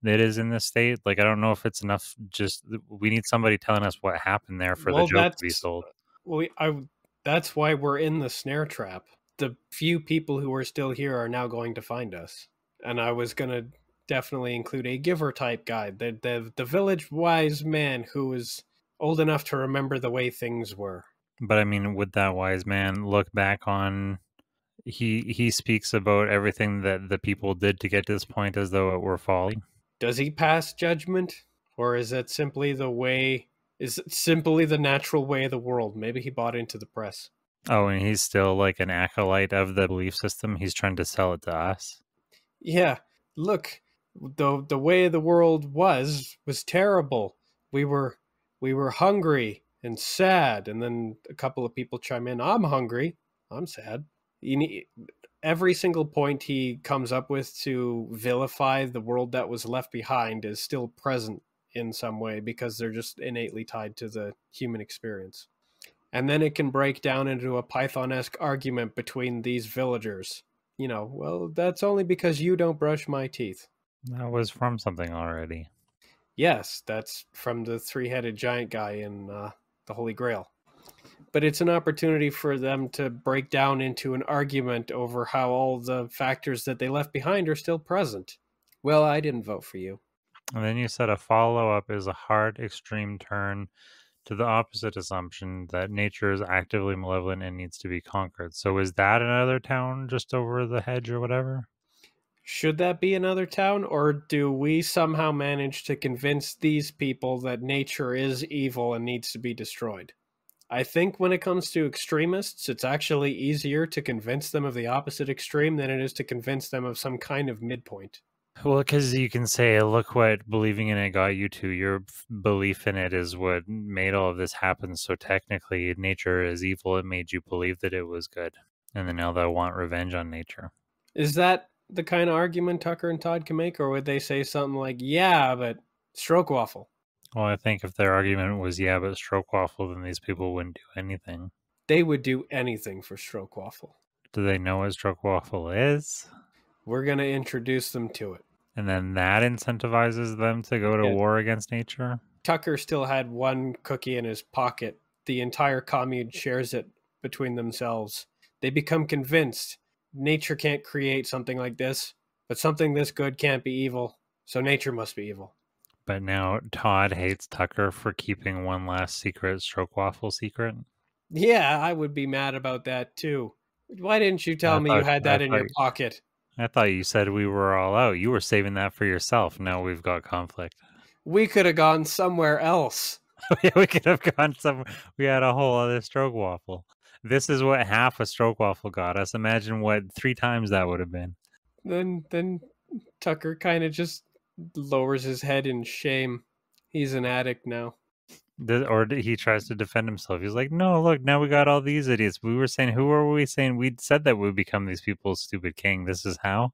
it is in this state. Like I don't know if it's enough. Just we need somebody telling us what happened there for well, the joke to be sold. Well, I that's why we're in the snare trap. The few people who are still here are now going to find us, and I was gonna definitely include a giver type guide, the the the village wise man who is old enough to remember the way things were. But I mean, would that wise man look back on he he speaks about everything that the people did to get to this point as though it were folly? Does he pass judgment? Or is it simply the way is simply the natural way of the world? Maybe he bought into the press. Oh, and he's still like an acolyte of the belief system. He's trying to sell it to us. Yeah. Look, the the way the world was was terrible. We were we were hungry and sad, and then a couple of people chime in. I'm hungry. I'm sad. You need, every single point he comes up with to vilify the world that was left behind is still present in some way because they're just innately tied to the human experience. And then it can break down into a Python esque argument between these villagers. You know, well, that's only because you don't brush my teeth. That was from something already. Yes, that's from the three headed giant guy in uh, the Holy Grail. But it's an opportunity for them to break down into an argument over how all the factors that they left behind are still present. Well, I didn't vote for you. And then you said a follow up is a hard, extreme turn to the opposite assumption that nature is actively malevolent and needs to be conquered. So is that another town just over the hedge or whatever? Should that be another town, or do we somehow manage to convince these people that nature is evil and needs to be destroyed? I think when it comes to extremists, it's actually easier to convince them of the opposite extreme than it is to convince them of some kind of midpoint. Well, because you can say, look what believing in it got you to. Your belief in it is what made all of this happen. So technically, nature is evil. It made you believe that it was good. And then now they'll want revenge on nature. Is that the kind of argument Tucker and Todd can make, or would they say something like, "Yeah, but stroke waffle"? Well, I think if their argument was, "Yeah, but stroke waffle," then these people wouldn't do anything. They would do anything for stroke waffle. Do they know what stroke waffle is? We're gonna introduce them to it, and then that incentivizes them to go to yeah. war against nature. Tucker still had one cookie in his pocket. The entire commune shares it between themselves. They become convinced nature can't create something like this, but something this good can't be evil, so nature must be evil. But now Todd hates Tucker for keeping one last secret stroke waffle secret. Yeah, I would be mad about that too. Why didn't you tell I me thought, you had that I in your pocket? I thought you said we were all out. You were saving that for yourself. Now we've got conflict. We could have gone somewhere else. *laughs* yeah, we could have gone somewhere. We had a whole other stroke waffle. This is what half a stroke waffle got us. Imagine what three times that would have been. then then Tucker kind of just lowers his head in shame. He's an addict now. Or he tries to defend himself. He's like, "No, look, now we got all these idiots. We were saying, who were we saying? We said that we'd become these people's stupid king. This is how."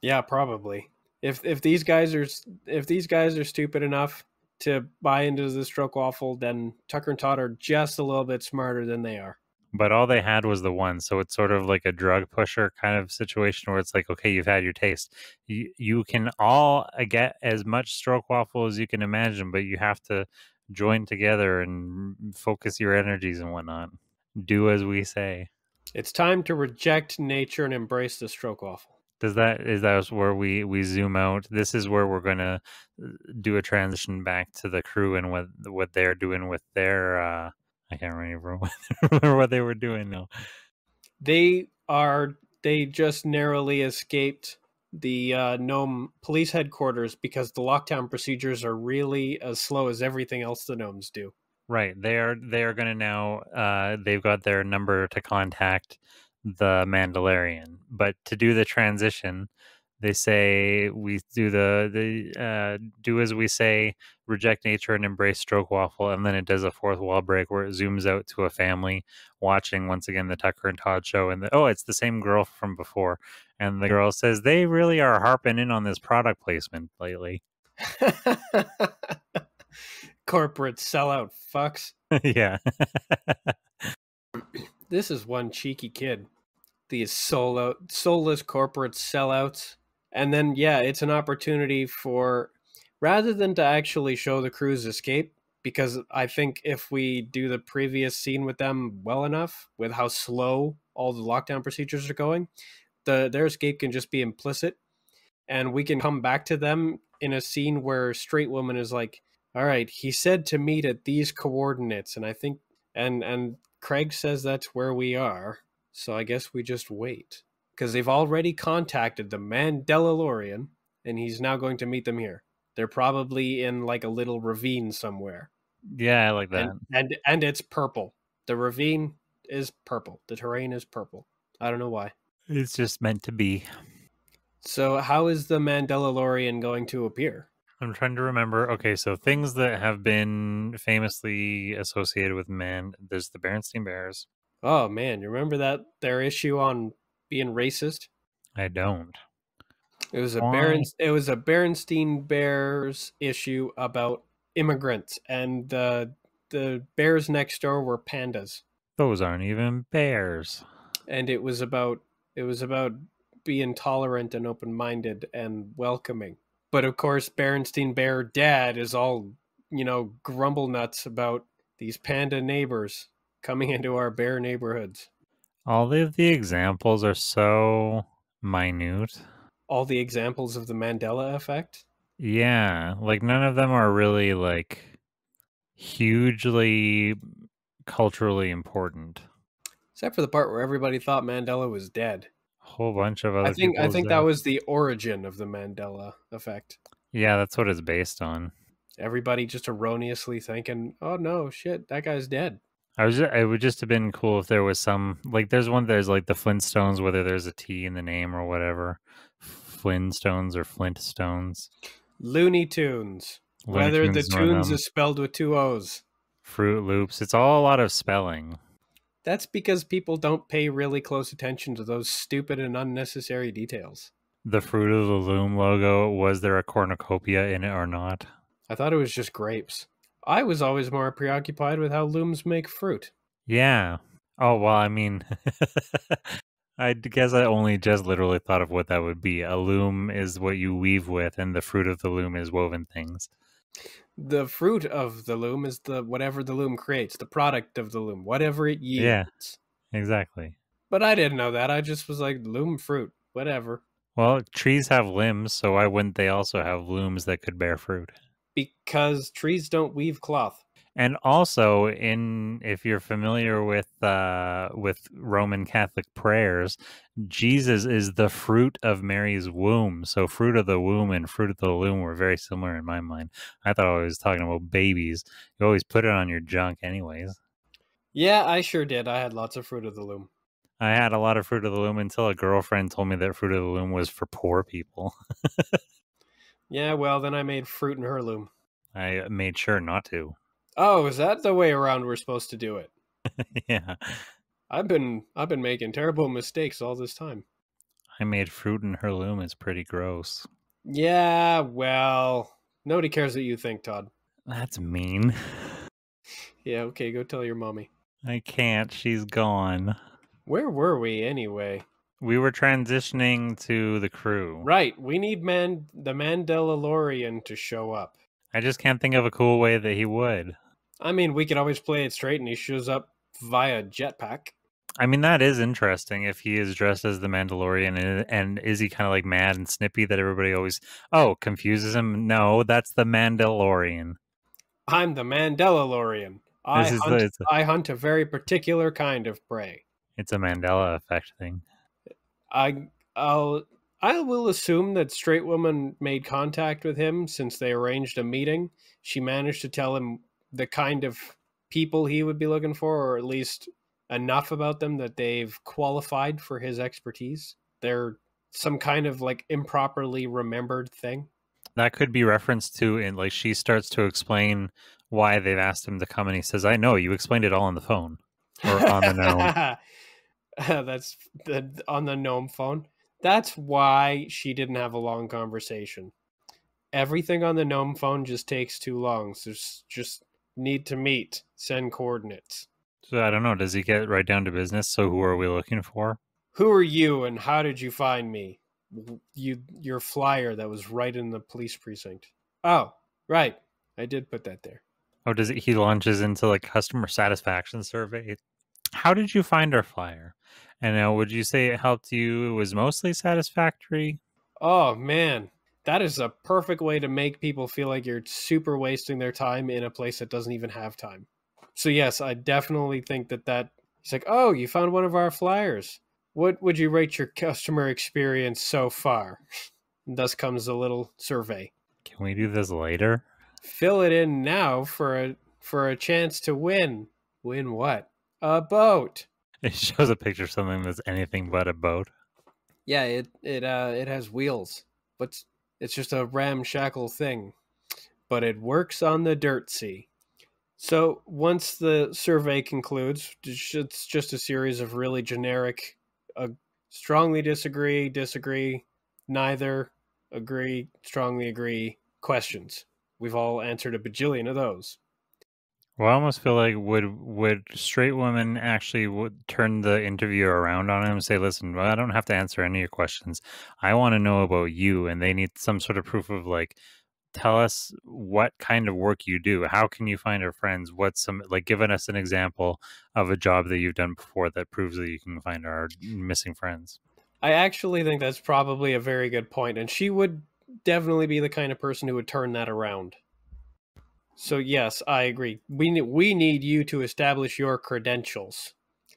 Yeah, probably. If if these guys are if these guys are stupid enough to buy into the stroke waffle, then Tucker and Todd are just a little bit smarter than they are. But all they had was the one, so it's sort of like a drug pusher kind of situation where it's like, okay, you've had your taste. You you can all uh, get as much stroke waffle as you can imagine, but you have to join together and focus your energies and whatnot. Do as we say. It's time to reject nature and embrace the stroke waffle. Does that is that where we we zoom out? This is where we're gonna uh, do a transition back to the crew and what what they're doing with their. uh I can't remember *laughs* what, remember what they were doing now. They are they just narrowly escaped the uh, gnome police headquarters because the lockdown procedures are really as slow as everything else the gnomes do. Right. They are they are gonna now uh they've got their number to contact the Mandelarian. But to do the transition, they say we do the the uh do as we say, reject nature and embrace stroke waffle, and then it does a fourth wall break where it zooms out to a family watching once again the Tucker and Todd show and the, oh it's the same girl from before. And the girl says they really are harping in on this product placement lately. *laughs* Corporate sellout fucks. *laughs* yeah. This is one cheeky kid. These solo soulless corporate sellouts. And then yeah, it's an opportunity for rather than to actually show the crew's escape, because I think if we do the previous scene with them well enough, with how slow all the lockdown procedures are going, the their escape can just be implicit. And we can come back to them in a scene where straight woman is like, All right, he said to meet at these coordinates, and I think and and Craig says that's where we are. So I guess we just wait. Because they've already contacted the Mandelarian, and he's now going to meet them here. They're probably in like a little ravine somewhere. Yeah, I like that. And, and and it's purple. The ravine is purple. The terrain is purple. I don't know why. It's just meant to be. So how is the Mandelarian going to appear? I'm trying to remember. Okay, so things that have been famously associated with men. There's the Berenstein Bears. Oh man, you remember that their issue on being racist? I don't. It was a Why? Berens, it was a Berenstein Bears issue about immigrants, and the the bears next door were pandas, Those aren't even bears. and it was about it was about being tolerant and open minded and welcoming. But of course, Berenstein Bear Dad is all you know grumble nuts about these panda neighbors coming *laughs* into our bear neighborhoods. All of the examples are so minute. All the examples of the Mandela effect. Yeah, like none of them are really like hugely culturally important. Except for the part where everybody thought Mandela was dead. A whole bunch of other. I think I think death. that was the origin of the Mandela effect. Yeah, that's what it's based on. Everybody just erroneously thinking, "Oh no, shit, that guy's dead." I was. It would just have been cool if there was some like. There's one. There's like the Flintstones, whether there's a T in the name or whatever. Flintstones or Flintstones. Looney Tunes. Looney Whether the Tunes is tunes is spelled with two O's. Fruit Loops. It's all a lot of spelling. That's because people don't pay really close attention to those stupid and unnecessary details. The Fruit of the Loom logo. Was there a cornucopia in it or not? I thought it was just grapes. I was always more preoccupied with how looms make fruit. Yeah. Oh well. I mean, *laughs* I guess I only just literally thought of what that would be. A loom is what you weave with, and the fruit of the loom is woven things. The fruit of the loom is the whatever the loom creates, the product of the loom, whatever it yields. Yeah. Exactly. But I didn't know that. I just was like loom fruit, whatever. Well, trees have limbs, so why wouldn't they also have looms that could bear fruit? Because trees don't weave cloth. And also, in if you're familiar with uh, with Roman Catholic prayers, Jesus is the fruit of Mary's womb. So, fruit of the womb and fruit of the loom were very similar in my mind. I thought I was talking about babies. You always put it on your junk, anyways. Yeah, I sure did. I had lots of fruit of the loom. I had a lot of Fruit of the Loom until a girlfriend told me that Fruit of the Loom was for poor people. *laughs* Yeah, well, then I made fruit in her loom. I made sure not to. Oh, is that the way around we're supposed to do it? *laughs* yeah. I've been I've been making terrible mistakes all this time. I made fruit in her loom. It's pretty gross. Yeah, well, nobody cares what you think, Todd. That's mean. *laughs* Yeah, okay, go tell your mommy. I can't. She's gone. Where were we anyway? We were transitioning to the crew. Right, we need man the Mandelarian to show up. I just can't think of a cool way that he would. I mean, we could always play it straight and he shows up via jetpack. I mean, that is interesting if he is dressed as the Mandalorian and, and is he kind of like mad and snippy that everybody always, oh, confuses him? No, that's the Mandalorian. I'm the Mandelarian. I hunt, the- a, I hunt a very particular kind of prey. it's a Mandela effect thing. I I'll I will assume that straight woman made contact with him since they arranged a meeting. She managed to tell him the kind of people he would be looking for, or at least enough about them that they've qualified for his expertise. They're some kind of like improperly remembered thing. That could be referenced to in like she starts to explain why they've asked him to come and he says, I know, you explained it all on the phone. Or on the *laughs* gnome. *laughs* That's the on the gnome phone. That's why she didn't have a long conversation. Everything on the gnome phone just takes too long. So just need to meet, send coordinates. So I don't know. Does he get right down to business? So who are we looking for? Who are you and how did you find me? You your flyer that was right in the police precinct. Oh, right. I did put that there. Oh, does it, he launches into like customer satisfaction survey? How did you find our flyer? And now, would you say it helped you? It was mostly satisfactory. Oh man, that is a perfect way to make people feel like you're super wasting their time in a place that doesn't even have time. So yes, I definitely think that that he's like, "Oh, you found one of our flyers. What would you rate your customer experience so far?" And thus comes a little survey. Can we do this later? Fill it in now for a for a chance to win. Win what? A boat. *laughs* It shows a picture of something that's anything but a boat. Yeah, it it uh it has wheels, but it's just a ramshackle thing. But it works on the dirt sea. So once the survey concludes, it's just a series of really generic, uh, strongly disagree, disagree, neither, agree, strongly agree questions. We've all answered a bajillion of those. Well, I almost feel like would would straight women actually would turn the interview around on him and say, "Listen, I don't have to answer any of your questions. I want to know about you." And they need some sort of proof of like, tell us what kind of work you do. How can you find our friends? What's some like giving us an example of a job that you've done before that proves that you can find our missing friends. I actually think that's probably a very good point, and she would definitely be the kind of person who would turn that around. So yes, I agree. We ne- we need you to establish your credentials.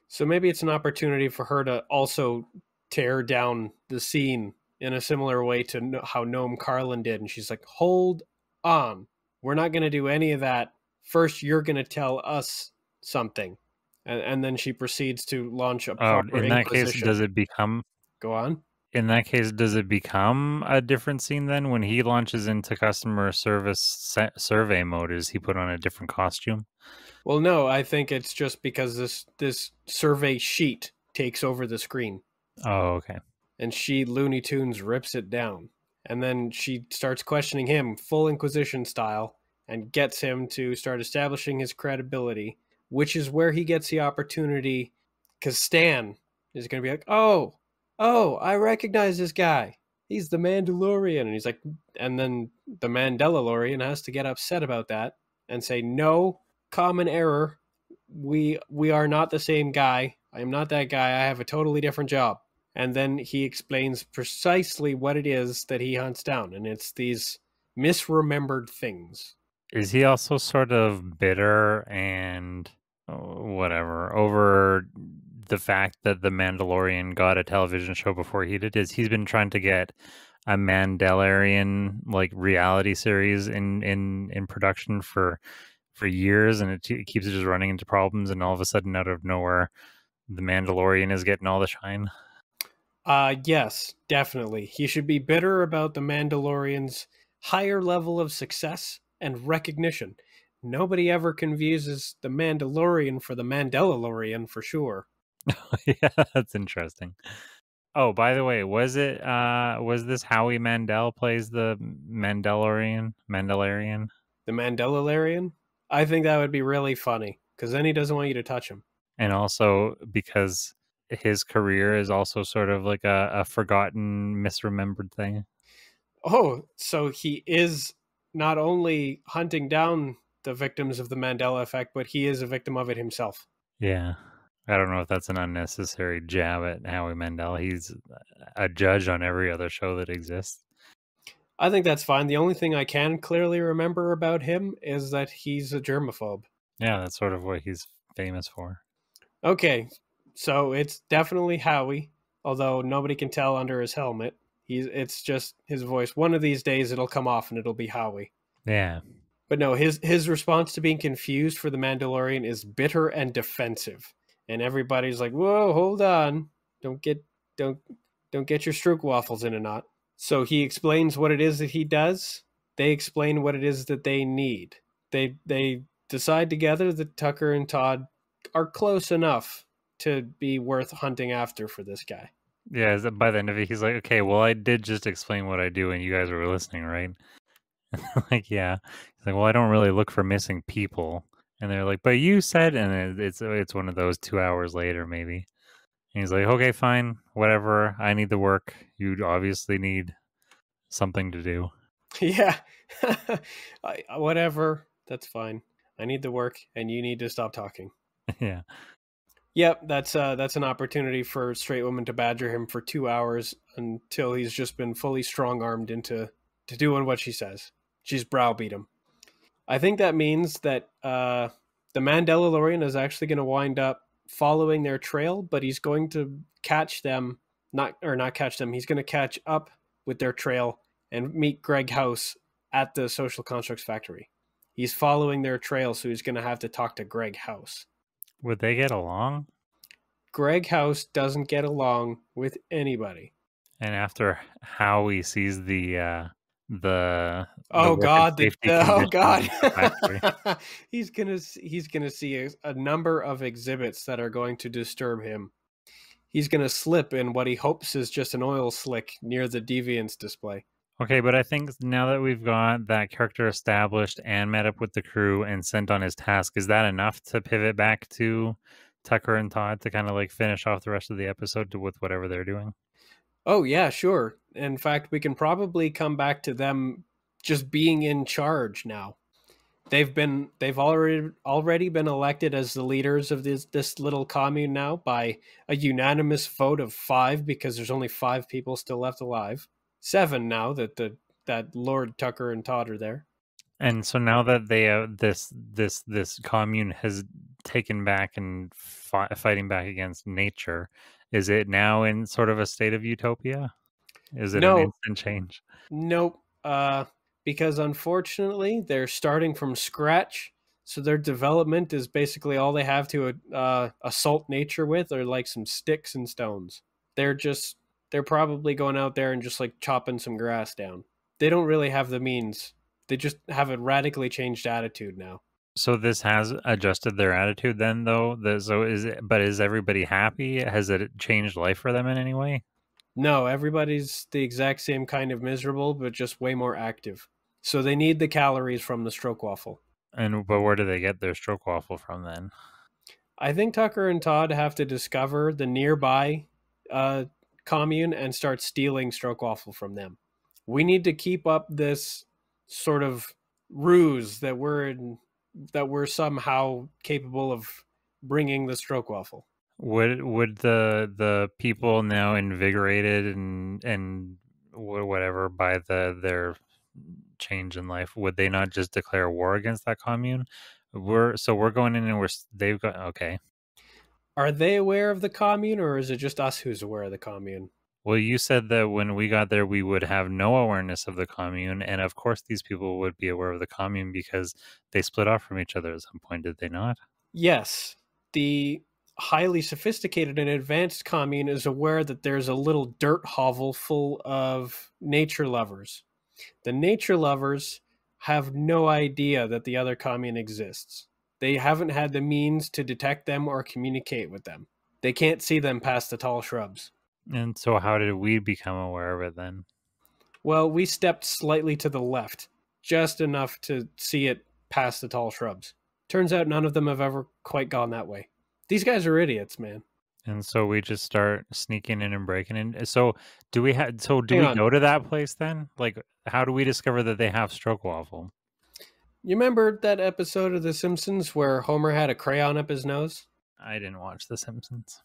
So maybe it's an opportunity for her to also tear down the scene in a similar way to how Gnome Carlin did, and she's like, "Hold on, we're not going to do any of that. First, you're going to tell us something." And, and then she proceeds to launch a Oh, in that case, does it become Go on. In that case does it become a different scene then when he launches into customer service se- survey mode? Is he put on a different costume? Well, no, I think it's just because this this survey sheet takes over the screen, Oh, okay. and she Looney Tunes rips it down, and then she starts questioning him, full Inquisition style, and gets him to start establishing his credibility, which is where he gets the opportunity, because Stan is going to be like, "Oh, oh, I recognize this guy. He's the Mandalorian," and he's like, and then the Mandelarian has to get upset about that and say, "No, common error. We we are not the same guy. I am not that guy. I have a totally different job." And then he explains precisely what it is that he hunts down, and it's these misremembered things. Is he also sort of bitter and oh, whatever over the fact that the Mandalorian got a television show before he did? Is he's been trying to get a Mandelarian like reality series in in in production for for years, and it, it keeps just running into problems, and all of a sudden, out of nowhere, the Mandalorian is getting all the shine. Uh yes, definitely. He should be bitter about the Mandalorian's higher level of success and recognition. Nobody ever confuses the Mandalorian for the Mandelarian for sure. *laughs* yeah, that's interesting. Oh, by the way, was it uh was this Howie Mandel plays the Mandelarian? Mandalorian? The Mandalorian? I think that would be really funny because then he doesn't want you to touch him. And also because his career is also sort of like a, a forgotten, misremembered thing. Oh, so he is not only hunting down the victims of the Mandela effect, but he is a victim of it himself. Yeah. I don't know if that's an unnecessary jab at Howie Mandel. He's a judge on every other show that exists. I think that's fine. The only thing I can clearly remember about him is that he's a germaphobe. Yeah, that's sort of what he's famous for. Okay, so it's definitely Howie, although nobody can tell under his helmet. He's it's just his voice. One of these days it'll come off and it'll be Howie. Yeah. But no, his his response to being confused for the Mandalorian is bitter and defensive. And everybody's like, "Whoa, hold on. Don't get don't don't get your stroke waffles in a knot." So he explains what it is that he does. They explain what it is that they need. They they decide together that Tucker and Todd are close enough to be worth hunting after for this guy. Yeah, by the end of it, he's like, okay, well, I did just explain what I do, and you guys were listening, right? *laughs* like, yeah. He's like, well, I don't really look for missing people, and they're like, but you said, and it's it's one of those two hours later, maybe. And he's like, okay, fine, whatever. I need the work. You obviously need something to do. *laughs* Yeah, *laughs* I, whatever. That's fine. I need the work, and you need to stop talking. *laughs* yeah. Yep, that's uh, that's an opportunity for straight woman to badger him for two hours until he's just been fully strong armed into to doing what she says. She's browbeat him. I think that means that uh, the Mandelarian is actually going to wind up following their trail, but he's going to catch them, not or not catch them. He's going to catch up with their trail and meet Greg House at the Social Constructs factory. He's following their trail, so he's going to have to talk to Greg House. Would they get along? Greg House doesn't get along with anybody. And after Howie sees the uh the oh the god the, *laughs* oh god. *laughs* he's gonna he's gonna see a, a, number of exhibits that are going to disturb him. He's gonna slip in what he hopes is just an oil slick near the deviance display. Okay but i think now that we've got that character established and met up with the crew and sent on his task is that enough to pivot back to tucker and todd to kind of like finish off the rest of the episode to, with whatever they're doing Oh yeah, sure. In fact, we can probably come back to them just being in charge now. They've been they've already already been elected as the leaders of this this little commune now by a unanimous vote of 5 because there's only 5 people still left alive. 7 now that the that Lord Tucker and Todd are there. And so now that they uh, this this this commune has taken back and fi- fighting back against nature, is it now in sort of a state of utopia? Is it no, an instant change? Nope. Uh, because unfortunately, they're starting from scratch. So their development is basically all they have to uh, assault nature with are like some sticks and stones. They're just they're probably going out there and just like chopping some grass down. They don't really have the means. They just have a radically changed attitude now. So this has adjusted their attitude then though. The, so is it but is everybody happy? Has it changed life for them in any way? No, everybody's the exact same kind of miserable but just way more active. So they need the calories from the stroke waffle. And but where do they get their stroke waffle from then? I think Tucker and Todd have to discover the nearby uh, commune and start stealing stroke waffle from them. We need to keep up this sort of ruse that we're in that we're somehow capable of bringing the stroke waffle. Would would the the people now invigorated and and whatever by the their change in life would they not just declare war against that commune? We're so we're going in and we're they've got okay. Are they aware of the commune, or is it just us who's aware of the commune? Well, you said that when we got there, we would have no awareness of the commune. And of course, these people would be aware of the commune because they split off from each other at some point, did they not? Yes. The highly sophisticated and advanced commune is aware that there's a little dirt hovel full of nature lovers. The nature lovers have no idea that the other commune exists. They haven't had the means to detect them or communicate with them. They can't see them past the tall shrubs. And so, how did we become aware of it then? Well, we stepped slightly to the left, just enough to see it past the tall shrubs. Turns out none of them have ever quite gone that way. These guys are idiots, man. And so we just start sneaking in and breaking in. Uh, so do we have? So do Hang we on. go to that place then? Like, how do we discover that they have stroke waffle? You remember that episode of The Simpsons where Homer had a crayon up his nose? I didn't watch The Simpsons.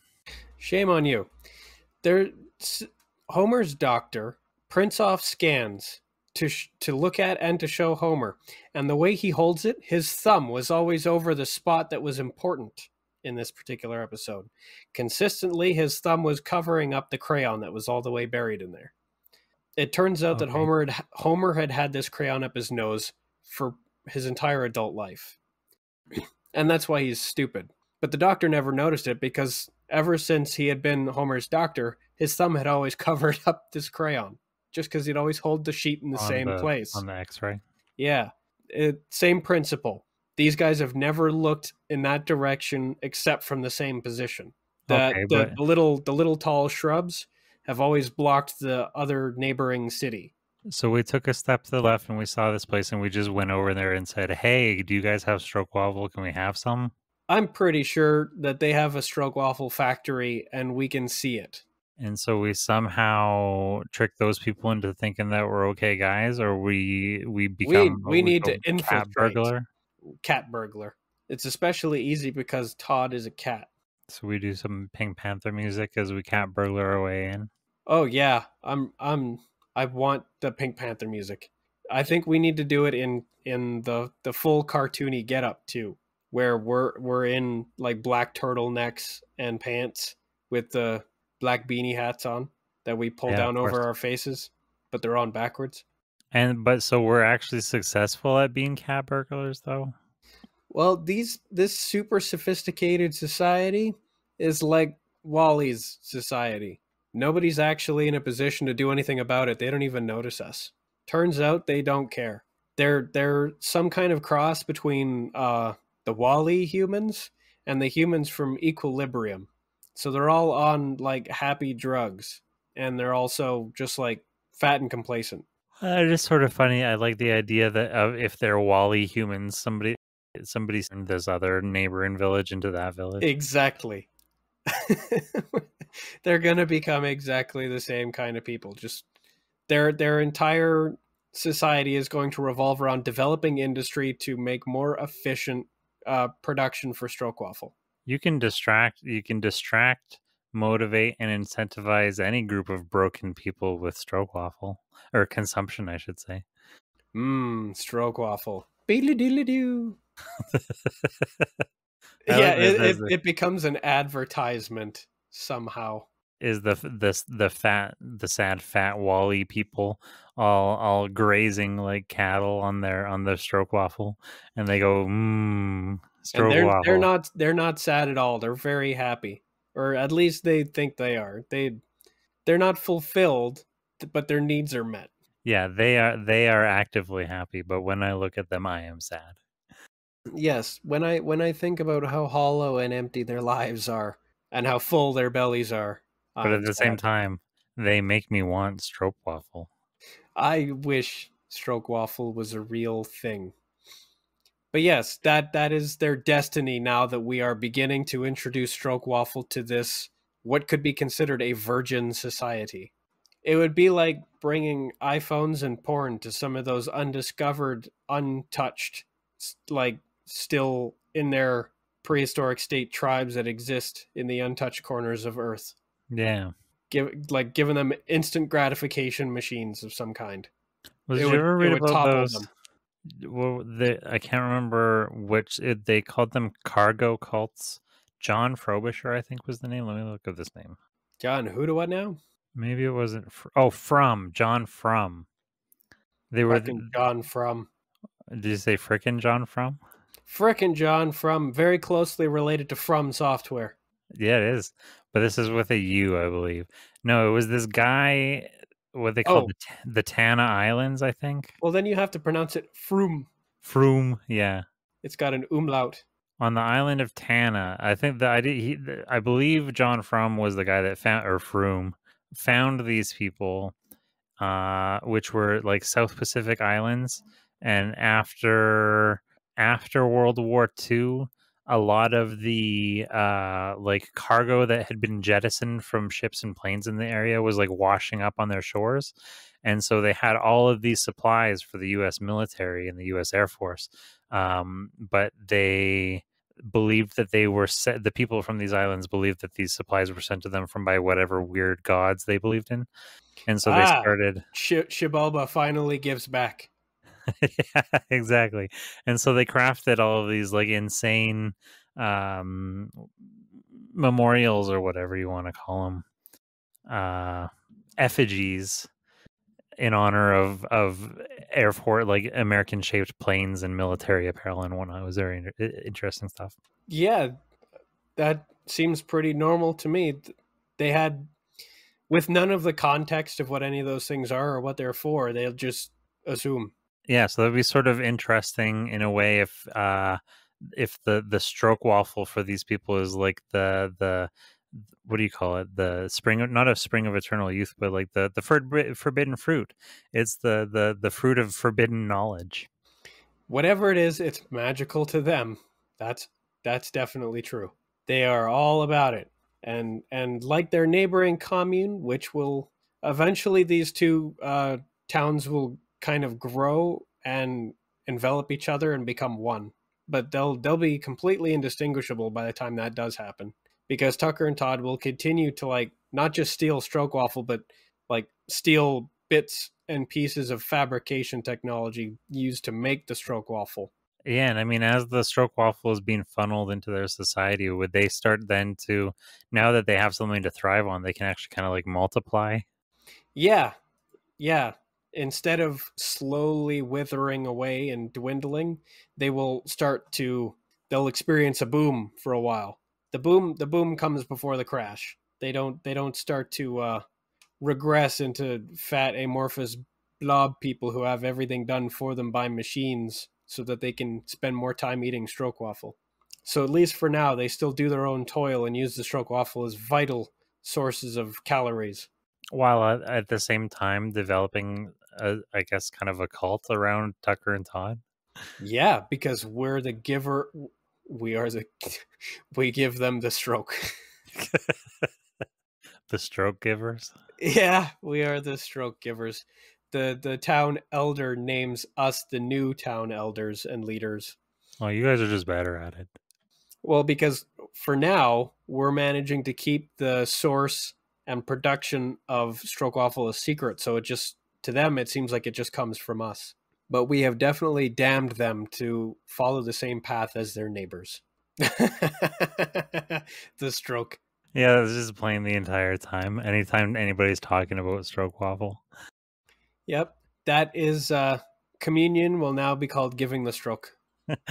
Shame on you. There, S- Homer's doctor prints off scans to sh- to look at and to show Homer, and the way he holds it, his thumb was always over the spot that was important in this particular episode. Consistently, his thumb was covering up the crayon that was all the way buried in there. It turns out that Homer had, Homer had had this crayon up his nose for his entire adult life, *clears throat* and that's why he's stupid. But the doctor never noticed it because ever since he had been Homer's doctor, his thumb had always *laughs* covered up this crayon just because he'd always hold the sheet in the on same the- place. on the X-ray. Yeah, it, same principle. These guys have never looked in that direction except from the same position. The, Okay, the, but- the little the little tall shrubs have always blocked the other neighboring city. So we took a step to the left and we saw this place and we just went over there and said, "Hey, do you guys have stroke waffle? Can we have some?" I'm pretty sure that they have a stroke waffle factory and we can see it. And so we somehow trick those people into thinking that we're okay guys, or we we become we need go to cat infiltrate. burglar. Cat burglar. It's especially easy because Todd is a cat. So we do some Pink Panther music as we cat burglar our way in. Oh yeah, I'm I'm I want the Pink Panther music. I think we need to do it in in the the full cartoony getup too, where we're we're in like black turtlenecks and pants with the black beanie hats on that we pull Yeah, down over our faces, but they're on backwards. And but so we're actually successful at being cat burglars, though. Well, these this super sophisticated society is like WALL-E's society. Nobody's actually in a position to do anything about it. They don't even notice us. Turns out they don't care. They're they're some kind of cross between uh, the WALL-E humans and the humans from Equilibrium. So they're all on like happy drugs, and they're also just like fat and complacent. Uh, it is sort of funny. I like the idea that uh, if they're WALL-E humans, somebody somebody sent this other neighboring village into that village. Exactly. *laughs* They're gonna become exactly the same kind of people. Just their their entire society is going to revolve around developing industry to make more efficient uh, production for stroke waffle. You can distract. You can distract, motivate, and incentivize any group of broken people with stroke waffle or consumption, I should say. Mmm, stroke waffle. Beedly doodly doo. *laughs* Yeah, like it, it, it becomes an advertisement somehow. Is the this the fat the sad fat WALL-E people all all grazing like cattle on their on their stroke waffle, and they go mmm and stroke they're waffle. they're not they're not sad at all. They're very happy, or at least they think they are. They they're not fulfilled, but their needs are met. Yeah, they are they are actively happy, but when I look at them, I am sad. Yes, when I when I think about how hollow and empty their lives are, and how full their bellies are, But I'm at the same time, they make me want stroke waffle. I wish stroke waffle was a real thing. But yes, that that is their destiny now that we are beginning to introduce stroke waffle to this what could be considered a virgin society. It would be like bringing iPhones and porn to some of those undiscovered, untouched, like still in their prehistoric state tribes that exist in the untouched corners of Earth. Yeah. Give like giving them instant gratification machines of some kind. Was It you would- ever read about those? them. Well, they, I can't remember which it, they called them cargo cults. John Frobisher, I think, was the name. Let me look up this name. John, who to what now? Maybe it wasn't. Fr- oh, from John From. They were. Fucking John from. Did you say frickin' John From? Frickin' John from, very closely related to From Software. Yeah, it is. But this is with a U, I believe. No, it was this guy. What they call Oh. the the Tanna Islands, I think. Well, then you have to pronounce it Froom. Froome, yeah. It's got an umlaut. on the island of Tanna. I think the idea, he, the, I believe John Frum was the guy that found, or Froome, found these people, uh, which were like South Pacific Islands. And after after World War II, a lot of the uh, like cargo that had been jettisoned from ships and planes in the area was like washing up on their shores. And so they had all of these supplies for the U.S. military and the U.S. Air Force, um, but they believed that they were set the people from these islands believed that these supplies were sent to them from by whatever weird gods they believed in and so they Ah. started Sh- Xibalba finally gives back. *laughs* yeah exactly and so they crafted all of these like insane um memorials or whatever you want to call them uh effigies in honor of of air force like american shaped planes and military apparel and whatnot it was very inter- interesting stuff Yeah, that seems pretty normal to me. They had, with none of the context of what any of those things are or what they're for, they'll just assume. Yeah, so that'd be sort of interesting in a way if uh if the the stroke waffle for these people is like the the what do you call it the spring not a spring of eternal youth but like the the forbi- forbidden fruit it's the the the fruit of forbidden knowledge Whatever it is, it's magical to them. That's that's definitely true. They are all about it. And and like their neighboring commune, which will eventually these two uh, towns will kind of grow and envelop each other and become one. But they'll they'll be completely indistinguishable by the time that does happen. Because Tucker and Todd will continue to like not just steal stroke waffle, but like steal bits and pieces of fabrication technology used to make the stroke waffle. yeah and i mean as the stroke waffle is being funneled into their society would they start then to now that they have something to thrive on they can actually kind of like multiply Yeah, yeah. Instead of slowly withering away and dwindling, they will start to they'll experience a boom for a while. The boom the boom comes before the crash. They don't they don't start to uh regress into fat amorphous blob people who have everything done for them by machines so that they can spend more time eating stroke waffle. So at least for now they still do their own toil and use the stroke waffle as vital sources of calories. while at, at the same time developing a, i guess kind of a cult around tucker and todd Yeah, because we're the giver. We are the. *laughs* We give them the stroke. *laughs* the stroke givers yeah, we are the stroke givers. The the town elder names us the new town elders and leaders. well you guys are just better at it Well, because for now we're managing to keep the source and production of stroke waffle a secret, so it just to them it seems like it just comes from us. But we have definitely damned them to follow the same path as their neighbors. *laughs* the stroke. yeah it's just playing the entire time anytime anybody's talking about stroke waffle Yep. That is uh communion will now be called giving the stroke.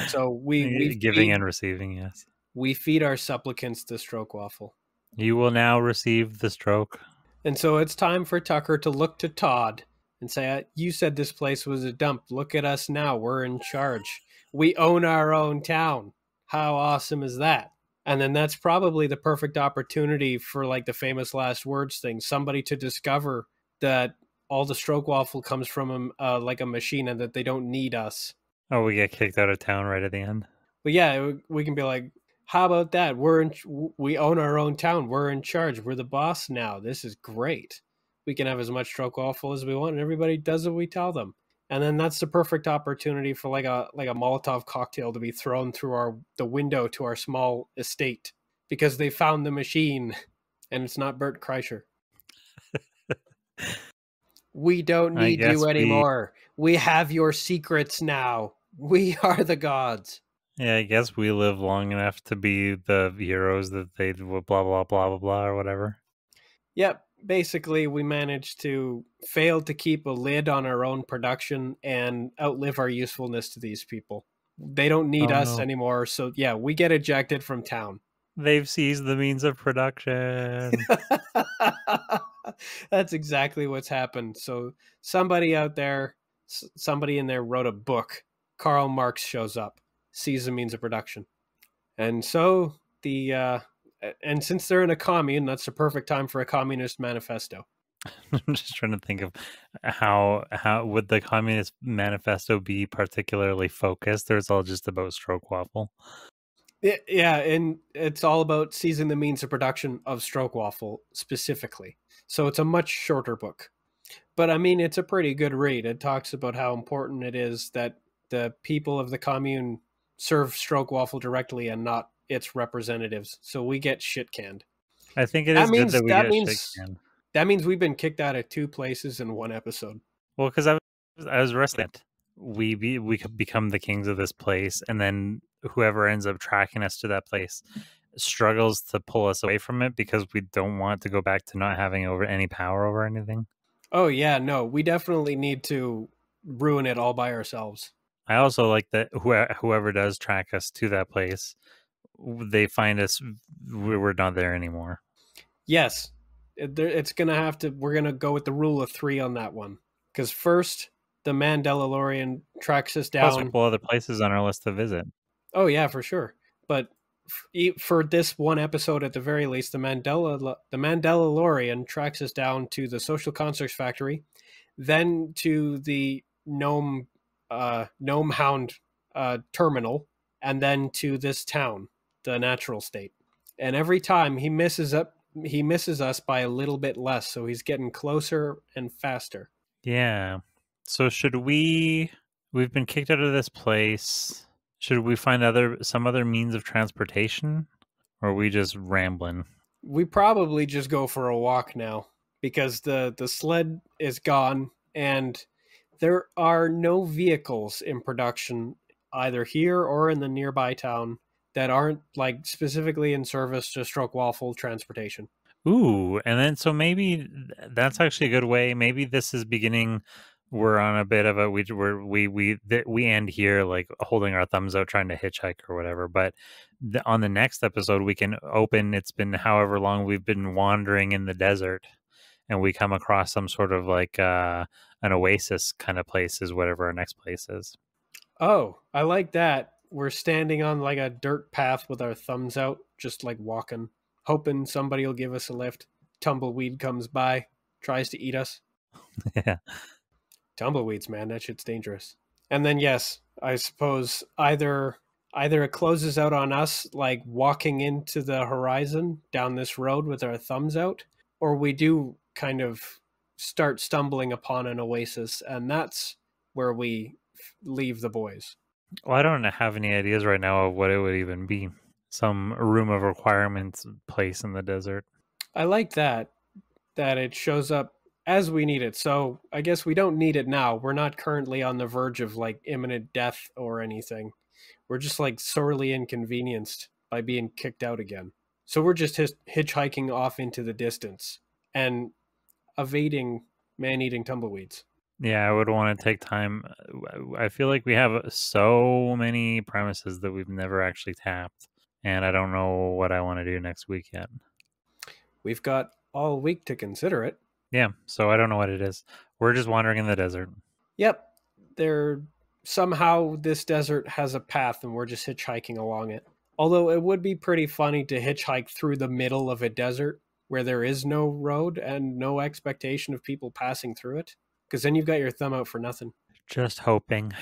So *laughs* we we giving feed, and receiving yes we feed our supplicants the stroke waffle. you will now receive the stroke And so it's time for Tucker to look to Todd and say, "Uh, You said this place was a dump. Look at us now. We're in charge. We own our own town. How awesome is that? And then that's probably the perfect opportunity for like the famous last words thing somebody to discover that all the stroke waffle comes from uh, like a machine and that they don't need us. oh we get kicked out of town right at the end But yeah, we can be like, how about that? We're in, we own our own town. We're in charge. We're the boss now. This is great. We can have as much stroke waffle as we want, and everybody does what we tell them. And then that's the perfect opportunity for like a like a Molotov cocktail to be thrown through our the window to our small estate because they found the machine, and it's not Bert Kreischer. *laughs* we don't need you anymore. We have your secrets now. We are the gods. yeah i guess we live long enough to be the heroes that they blah blah blah blah blah or whatever Yep. Basically, we managed to fail to keep a lid on our own production and outlive our usefulness to these people. They don't need Oh, us no. anymore. So, yeah, we get ejected from town. They've seized the means of production. *laughs* That's exactly what's happened. So somebody out there, somebody in there wrote a book. Karl Marx shows up, sees the means of production, and so the uh, and since they're in a commune, that's the perfect time for a communist manifesto. *laughs* I'm just trying to think of how how would the communist manifesto be particularly focused, or it's all just about stroke waffle. Yeah, and it's all about seizing the means of production of stroke waffle specifically. So it's a much shorter book. But I mean, it's a pretty good read. It talks about how important it is that the people of the commune serve stroke waffle directly and not its representatives. So we get shit canned. I think it is that means, good that we that get means, shit canned. That means we've been kicked out of two places in one episode. Well, because I was I was wrestling. We be, we become the kings of this place, and then whoever ends up tracking us to that place struggles to pull us away from it because we don't want to go back to not having over any power over anything. Oh yeah, no, we definitely need to ruin it all by ourselves. I also like that whoever, whoever does track us to that place, they find us we're not there anymore. Yes, it's gonna have to. We're gonna go with the rule of three on that one because first the Mandelarian tracks us down. Plus, couple other places on our list to visit. Oh yeah, for sure. But for this one episode, at the very least, the Mandela the Mandelarian tracks us down to the Social Constructs Factory, then to the Gnome uh, Gnome Hound uh, terminal, and then to this town, the Natural State. And every time he misses up, he misses us by a little bit less, so he's getting closer and faster. Yeah. So should we? We've been kicked out of this place should we find other some other means of transportation, or are we just rambling? We probably just go for a walk now because the the sled is gone and there are no vehicles in production either here or in the nearby town that aren't like specifically in service to stroke waffle transportation. Ooh, and then so maybe that's actually a good way. Maybe this is beginning we're on a bit of a we we we we we end here like holding our thumbs out trying to hitchhike or whatever but the, on the next episode we can open it's been however long we've been wandering in the desert and we come across some sort of like uh an oasis kind of place is whatever our next place is oh i like that we're standing on like a dirt path with our thumbs out just like walking hoping somebody will give us a lift tumbleweed comes by tries to eat us *laughs* yeah tumbleweeds, man, that shit's dangerous. And then yes, I suppose either either it closes out on us like walking into the horizon down this road with our thumbs out, or we do kind of start stumbling upon an oasis, and that's where we leave the boys. Well, I don't have any ideas right now of what it would even be. Some room of requirements place in the desert. I like that that it shows up as we need it. So I guess we don't need it now. We're not currently on the verge of like imminent death or anything. We're just like sorely inconvenienced by being kicked out again. So we're just hitchhiking off into the distance and evading man eating tumbleweeds. Yeah, I would want to take time. Uh, I feel like we have so many premises that we've never actually tapped, and I don't know what I want to do next week yet. We've got all week to consider it. Yeah, so I don't know what it is. We're just wandering in the desert. Yep. There somehow this desert has a path and we're just hitchhiking along it. Although it would be pretty funny to hitchhike through the middle of a desert where there is no road and no expectation of people passing through it because then you've got your thumb out for nothing. Just hoping.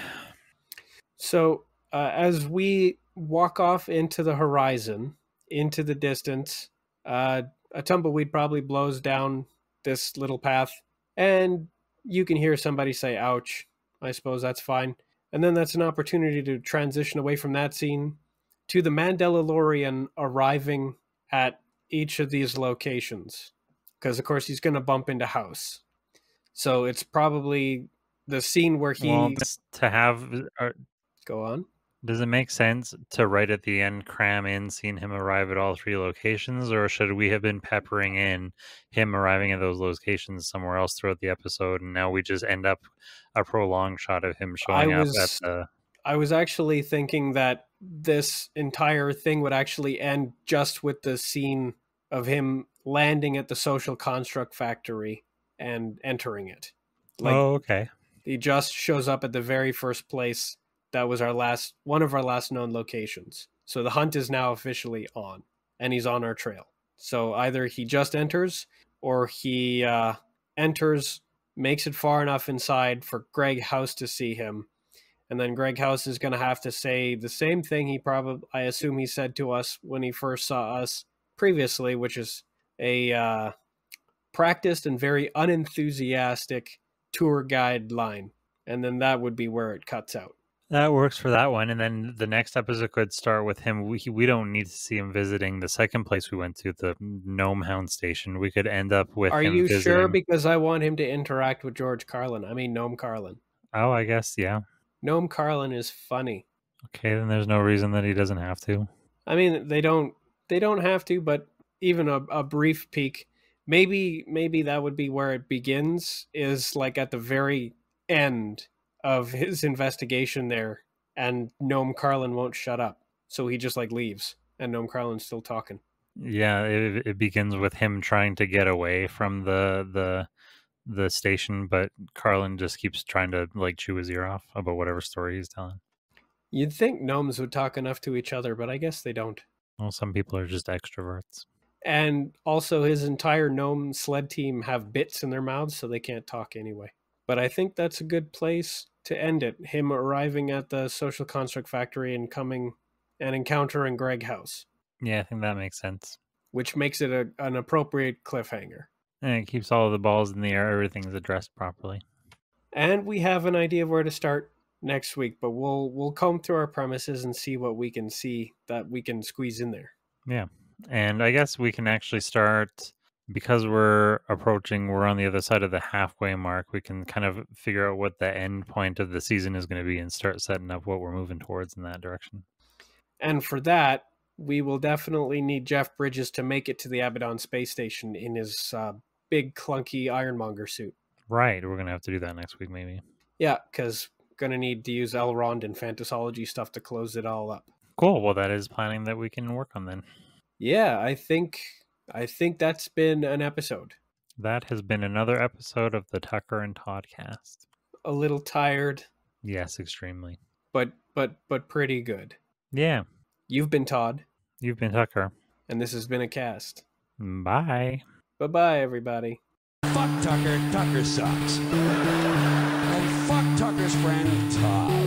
So, uh, as we walk off into the horizon, into the distance, uh, a tumbleweed probably blows down this little path and you can hear somebody say ouch i suppose that's fine and then that's an opportunity to transition away from that scene to the mandelarian arriving at each of these locations because of course he's going to bump into house so it's probably the scene where he well, to have uh, go on does it make sense to right at the end cram in seeing him arrive at all three locations, or should we have been peppering in him arriving at those locations somewhere else throughout the episode, and now we just end up a prolonged shot of him showing was, up at the? I was actually thinking that this entire thing would actually end just with the scene of him landing at the social construct factory and entering it. Like, oh, okay. He just shows up at the very first place that was our last one of our last known locations. So the hunt is now officially on, and he's on our trail. So either he just enters, or he uh, enters, makes it far enough inside for Greg House to see him, and then Greg House is going to have to say the same thing he probably, I assume, he said to us when he first saw us previously, which is a uh, practiced and very unenthusiastic tour guide line, and then that would be where it cuts out. That works for that one, and then the next episode could start with him. We we don't need to see him visiting the second place we went to, the Gnome Hound Station. We could end up with. Are you visiting... sure? Because I want him to interact with George Carlin. I mean Gnome Carlin. Oh, I guess yeah. Gnome Carlin is funny. Okay, then there's no reason that he doesn't have to. I mean, they don't they don't have to, but even a, a brief peek maybe maybe that would be where it begins is like at the very end of his investigation there and Gnome Carlin won't shut up. So he just like leaves and Gnome Carlin's still talking. Yeah, it, it begins with him trying to get away from the the the station, but Carlin just keeps trying to like chew his ear off about whatever story he's telling. You'd think gnomes would talk enough to each other, but I guess they don't. Well, some people are just extroverts and also his entire gnome sled team have bits in their mouths so they can't talk anyway. But i think that's a good place to end it him arriving at the social construct factory and coming and encountering greg house. Yeah i think that makes sense. Which makes it a, an appropriate cliffhanger. And it keeps all of the balls in the air everything's addressed properly. And we have an idea of where to start next week but we'll we'll comb through our premises and see what we can see that we can squeeze in there. Yeah and I guess we can actually start because we're approaching, we're on the other side of the halfway mark. We can kind of figure out what the end point of the season is going to be and start setting up what we're moving towards in that direction. And for that, we will definitely need Jeff Bridges to make it to the Abaddon space station in his uh, big, clunky Ironmonger suit. Right. We're going to have to do that next week, maybe. Yeah, because going to need to use Elrond and Fantasology stuff to close it all up. Cool. Well, that is planning that we can work on then yeah, I think I think that's been an episode. That has been another episode of the Tucker and Todd cast. A little tired. Yes, extremely. But but but pretty good. Yeah. You've been Todd. You've been Tucker. And this has been a cast. Bye. Bye bye everybody. Fuck Tucker, Tucker sucks. and fuck Tucker's friend Todd.